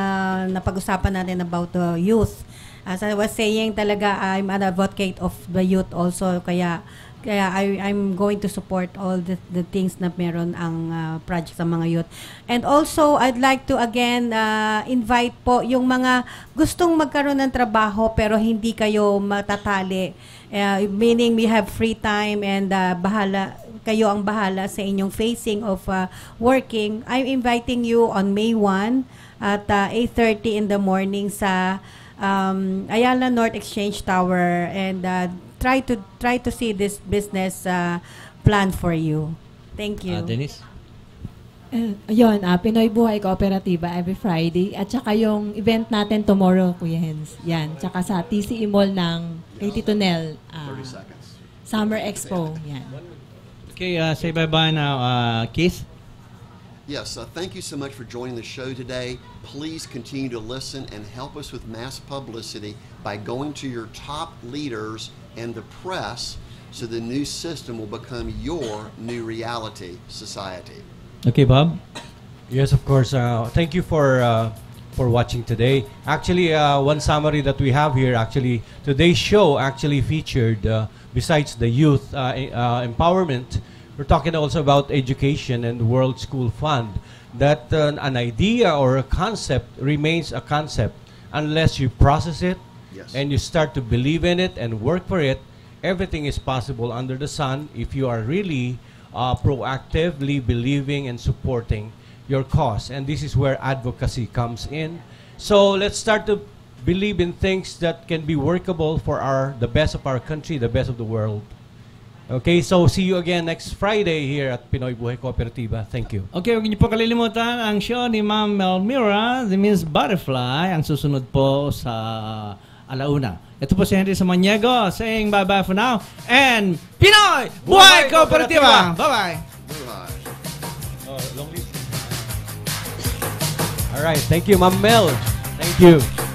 [SPEAKER 3] napag-usapan natin about the youth. As I was saying, talaga I'm an advocate of the youth also kaya kaya I, I'm going to support all the, the things na meron ang uh, project sa mga youth. And also, I'd like to again uh, invite po yung mga gustong magkaroon ng trabaho pero hindi kayo matatali. Uh, meaning we have free time and uh, bahala kayo ang bahala sa inyong facing of uh, working, I'm inviting you on May 1 at uh, 8.30 in the morning sa um, Ayala North Exchange Tower and uh, try to try to see this business uh, plan for you. Thank you.
[SPEAKER 11] Uh, Dennis?
[SPEAKER 6] Eh, yun, ah, Pinoy Buhay Kooperatiba every Friday. At saka yung event natin tomorrow, Kuya Hens. Yan. Tsaka sa TCE Mall ng kay Tito Nel. ah,
[SPEAKER 2] 30 seconds.
[SPEAKER 6] Summer Expo. Yan.
[SPEAKER 11] Okay, uh, say bye-bye now, uh, Keith.
[SPEAKER 2] Yes, uh, thank you so much for joining the show today. Please continue to listen and help us with mass publicity by going to your top leaders and the press so the new system will become your new reality society.
[SPEAKER 11] Okay, Bob?
[SPEAKER 1] Yes, of course. Uh, thank you for uh, for watching today. Actually, uh, one summary that we have here. Actually, today's show actually featured uh, besides the youth uh, e- uh, empowerment. We're talking also about education and the World School Fund. That uh, an idea or a concept remains a concept unless you process it
[SPEAKER 2] Yes.
[SPEAKER 1] and you start to believe in it and work for it. Everything is possible under the sun if you are really uh, proactively believing and supporting your cause. And this is where advocacy comes in. So let's start to believe in things that can be workable for our the best of our country, the best of the world. Okay, so see you again next Friday here at Pinoy Buhay Kooperatiba. Thank you.
[SPEAKER 11] Okay, huwag niyo po kalilimutan ang show ni Ma'am Melmira, The Miss Butterfly, ang susunod po sa Alauna. Ito po si Henry Samaniego saying bye-bye for now. And Pinoy Buhay Kooperatiba! Bye-bye!
[SPEAKER 1] Oh, All right, thank you, Ma'am Mel. Thank you.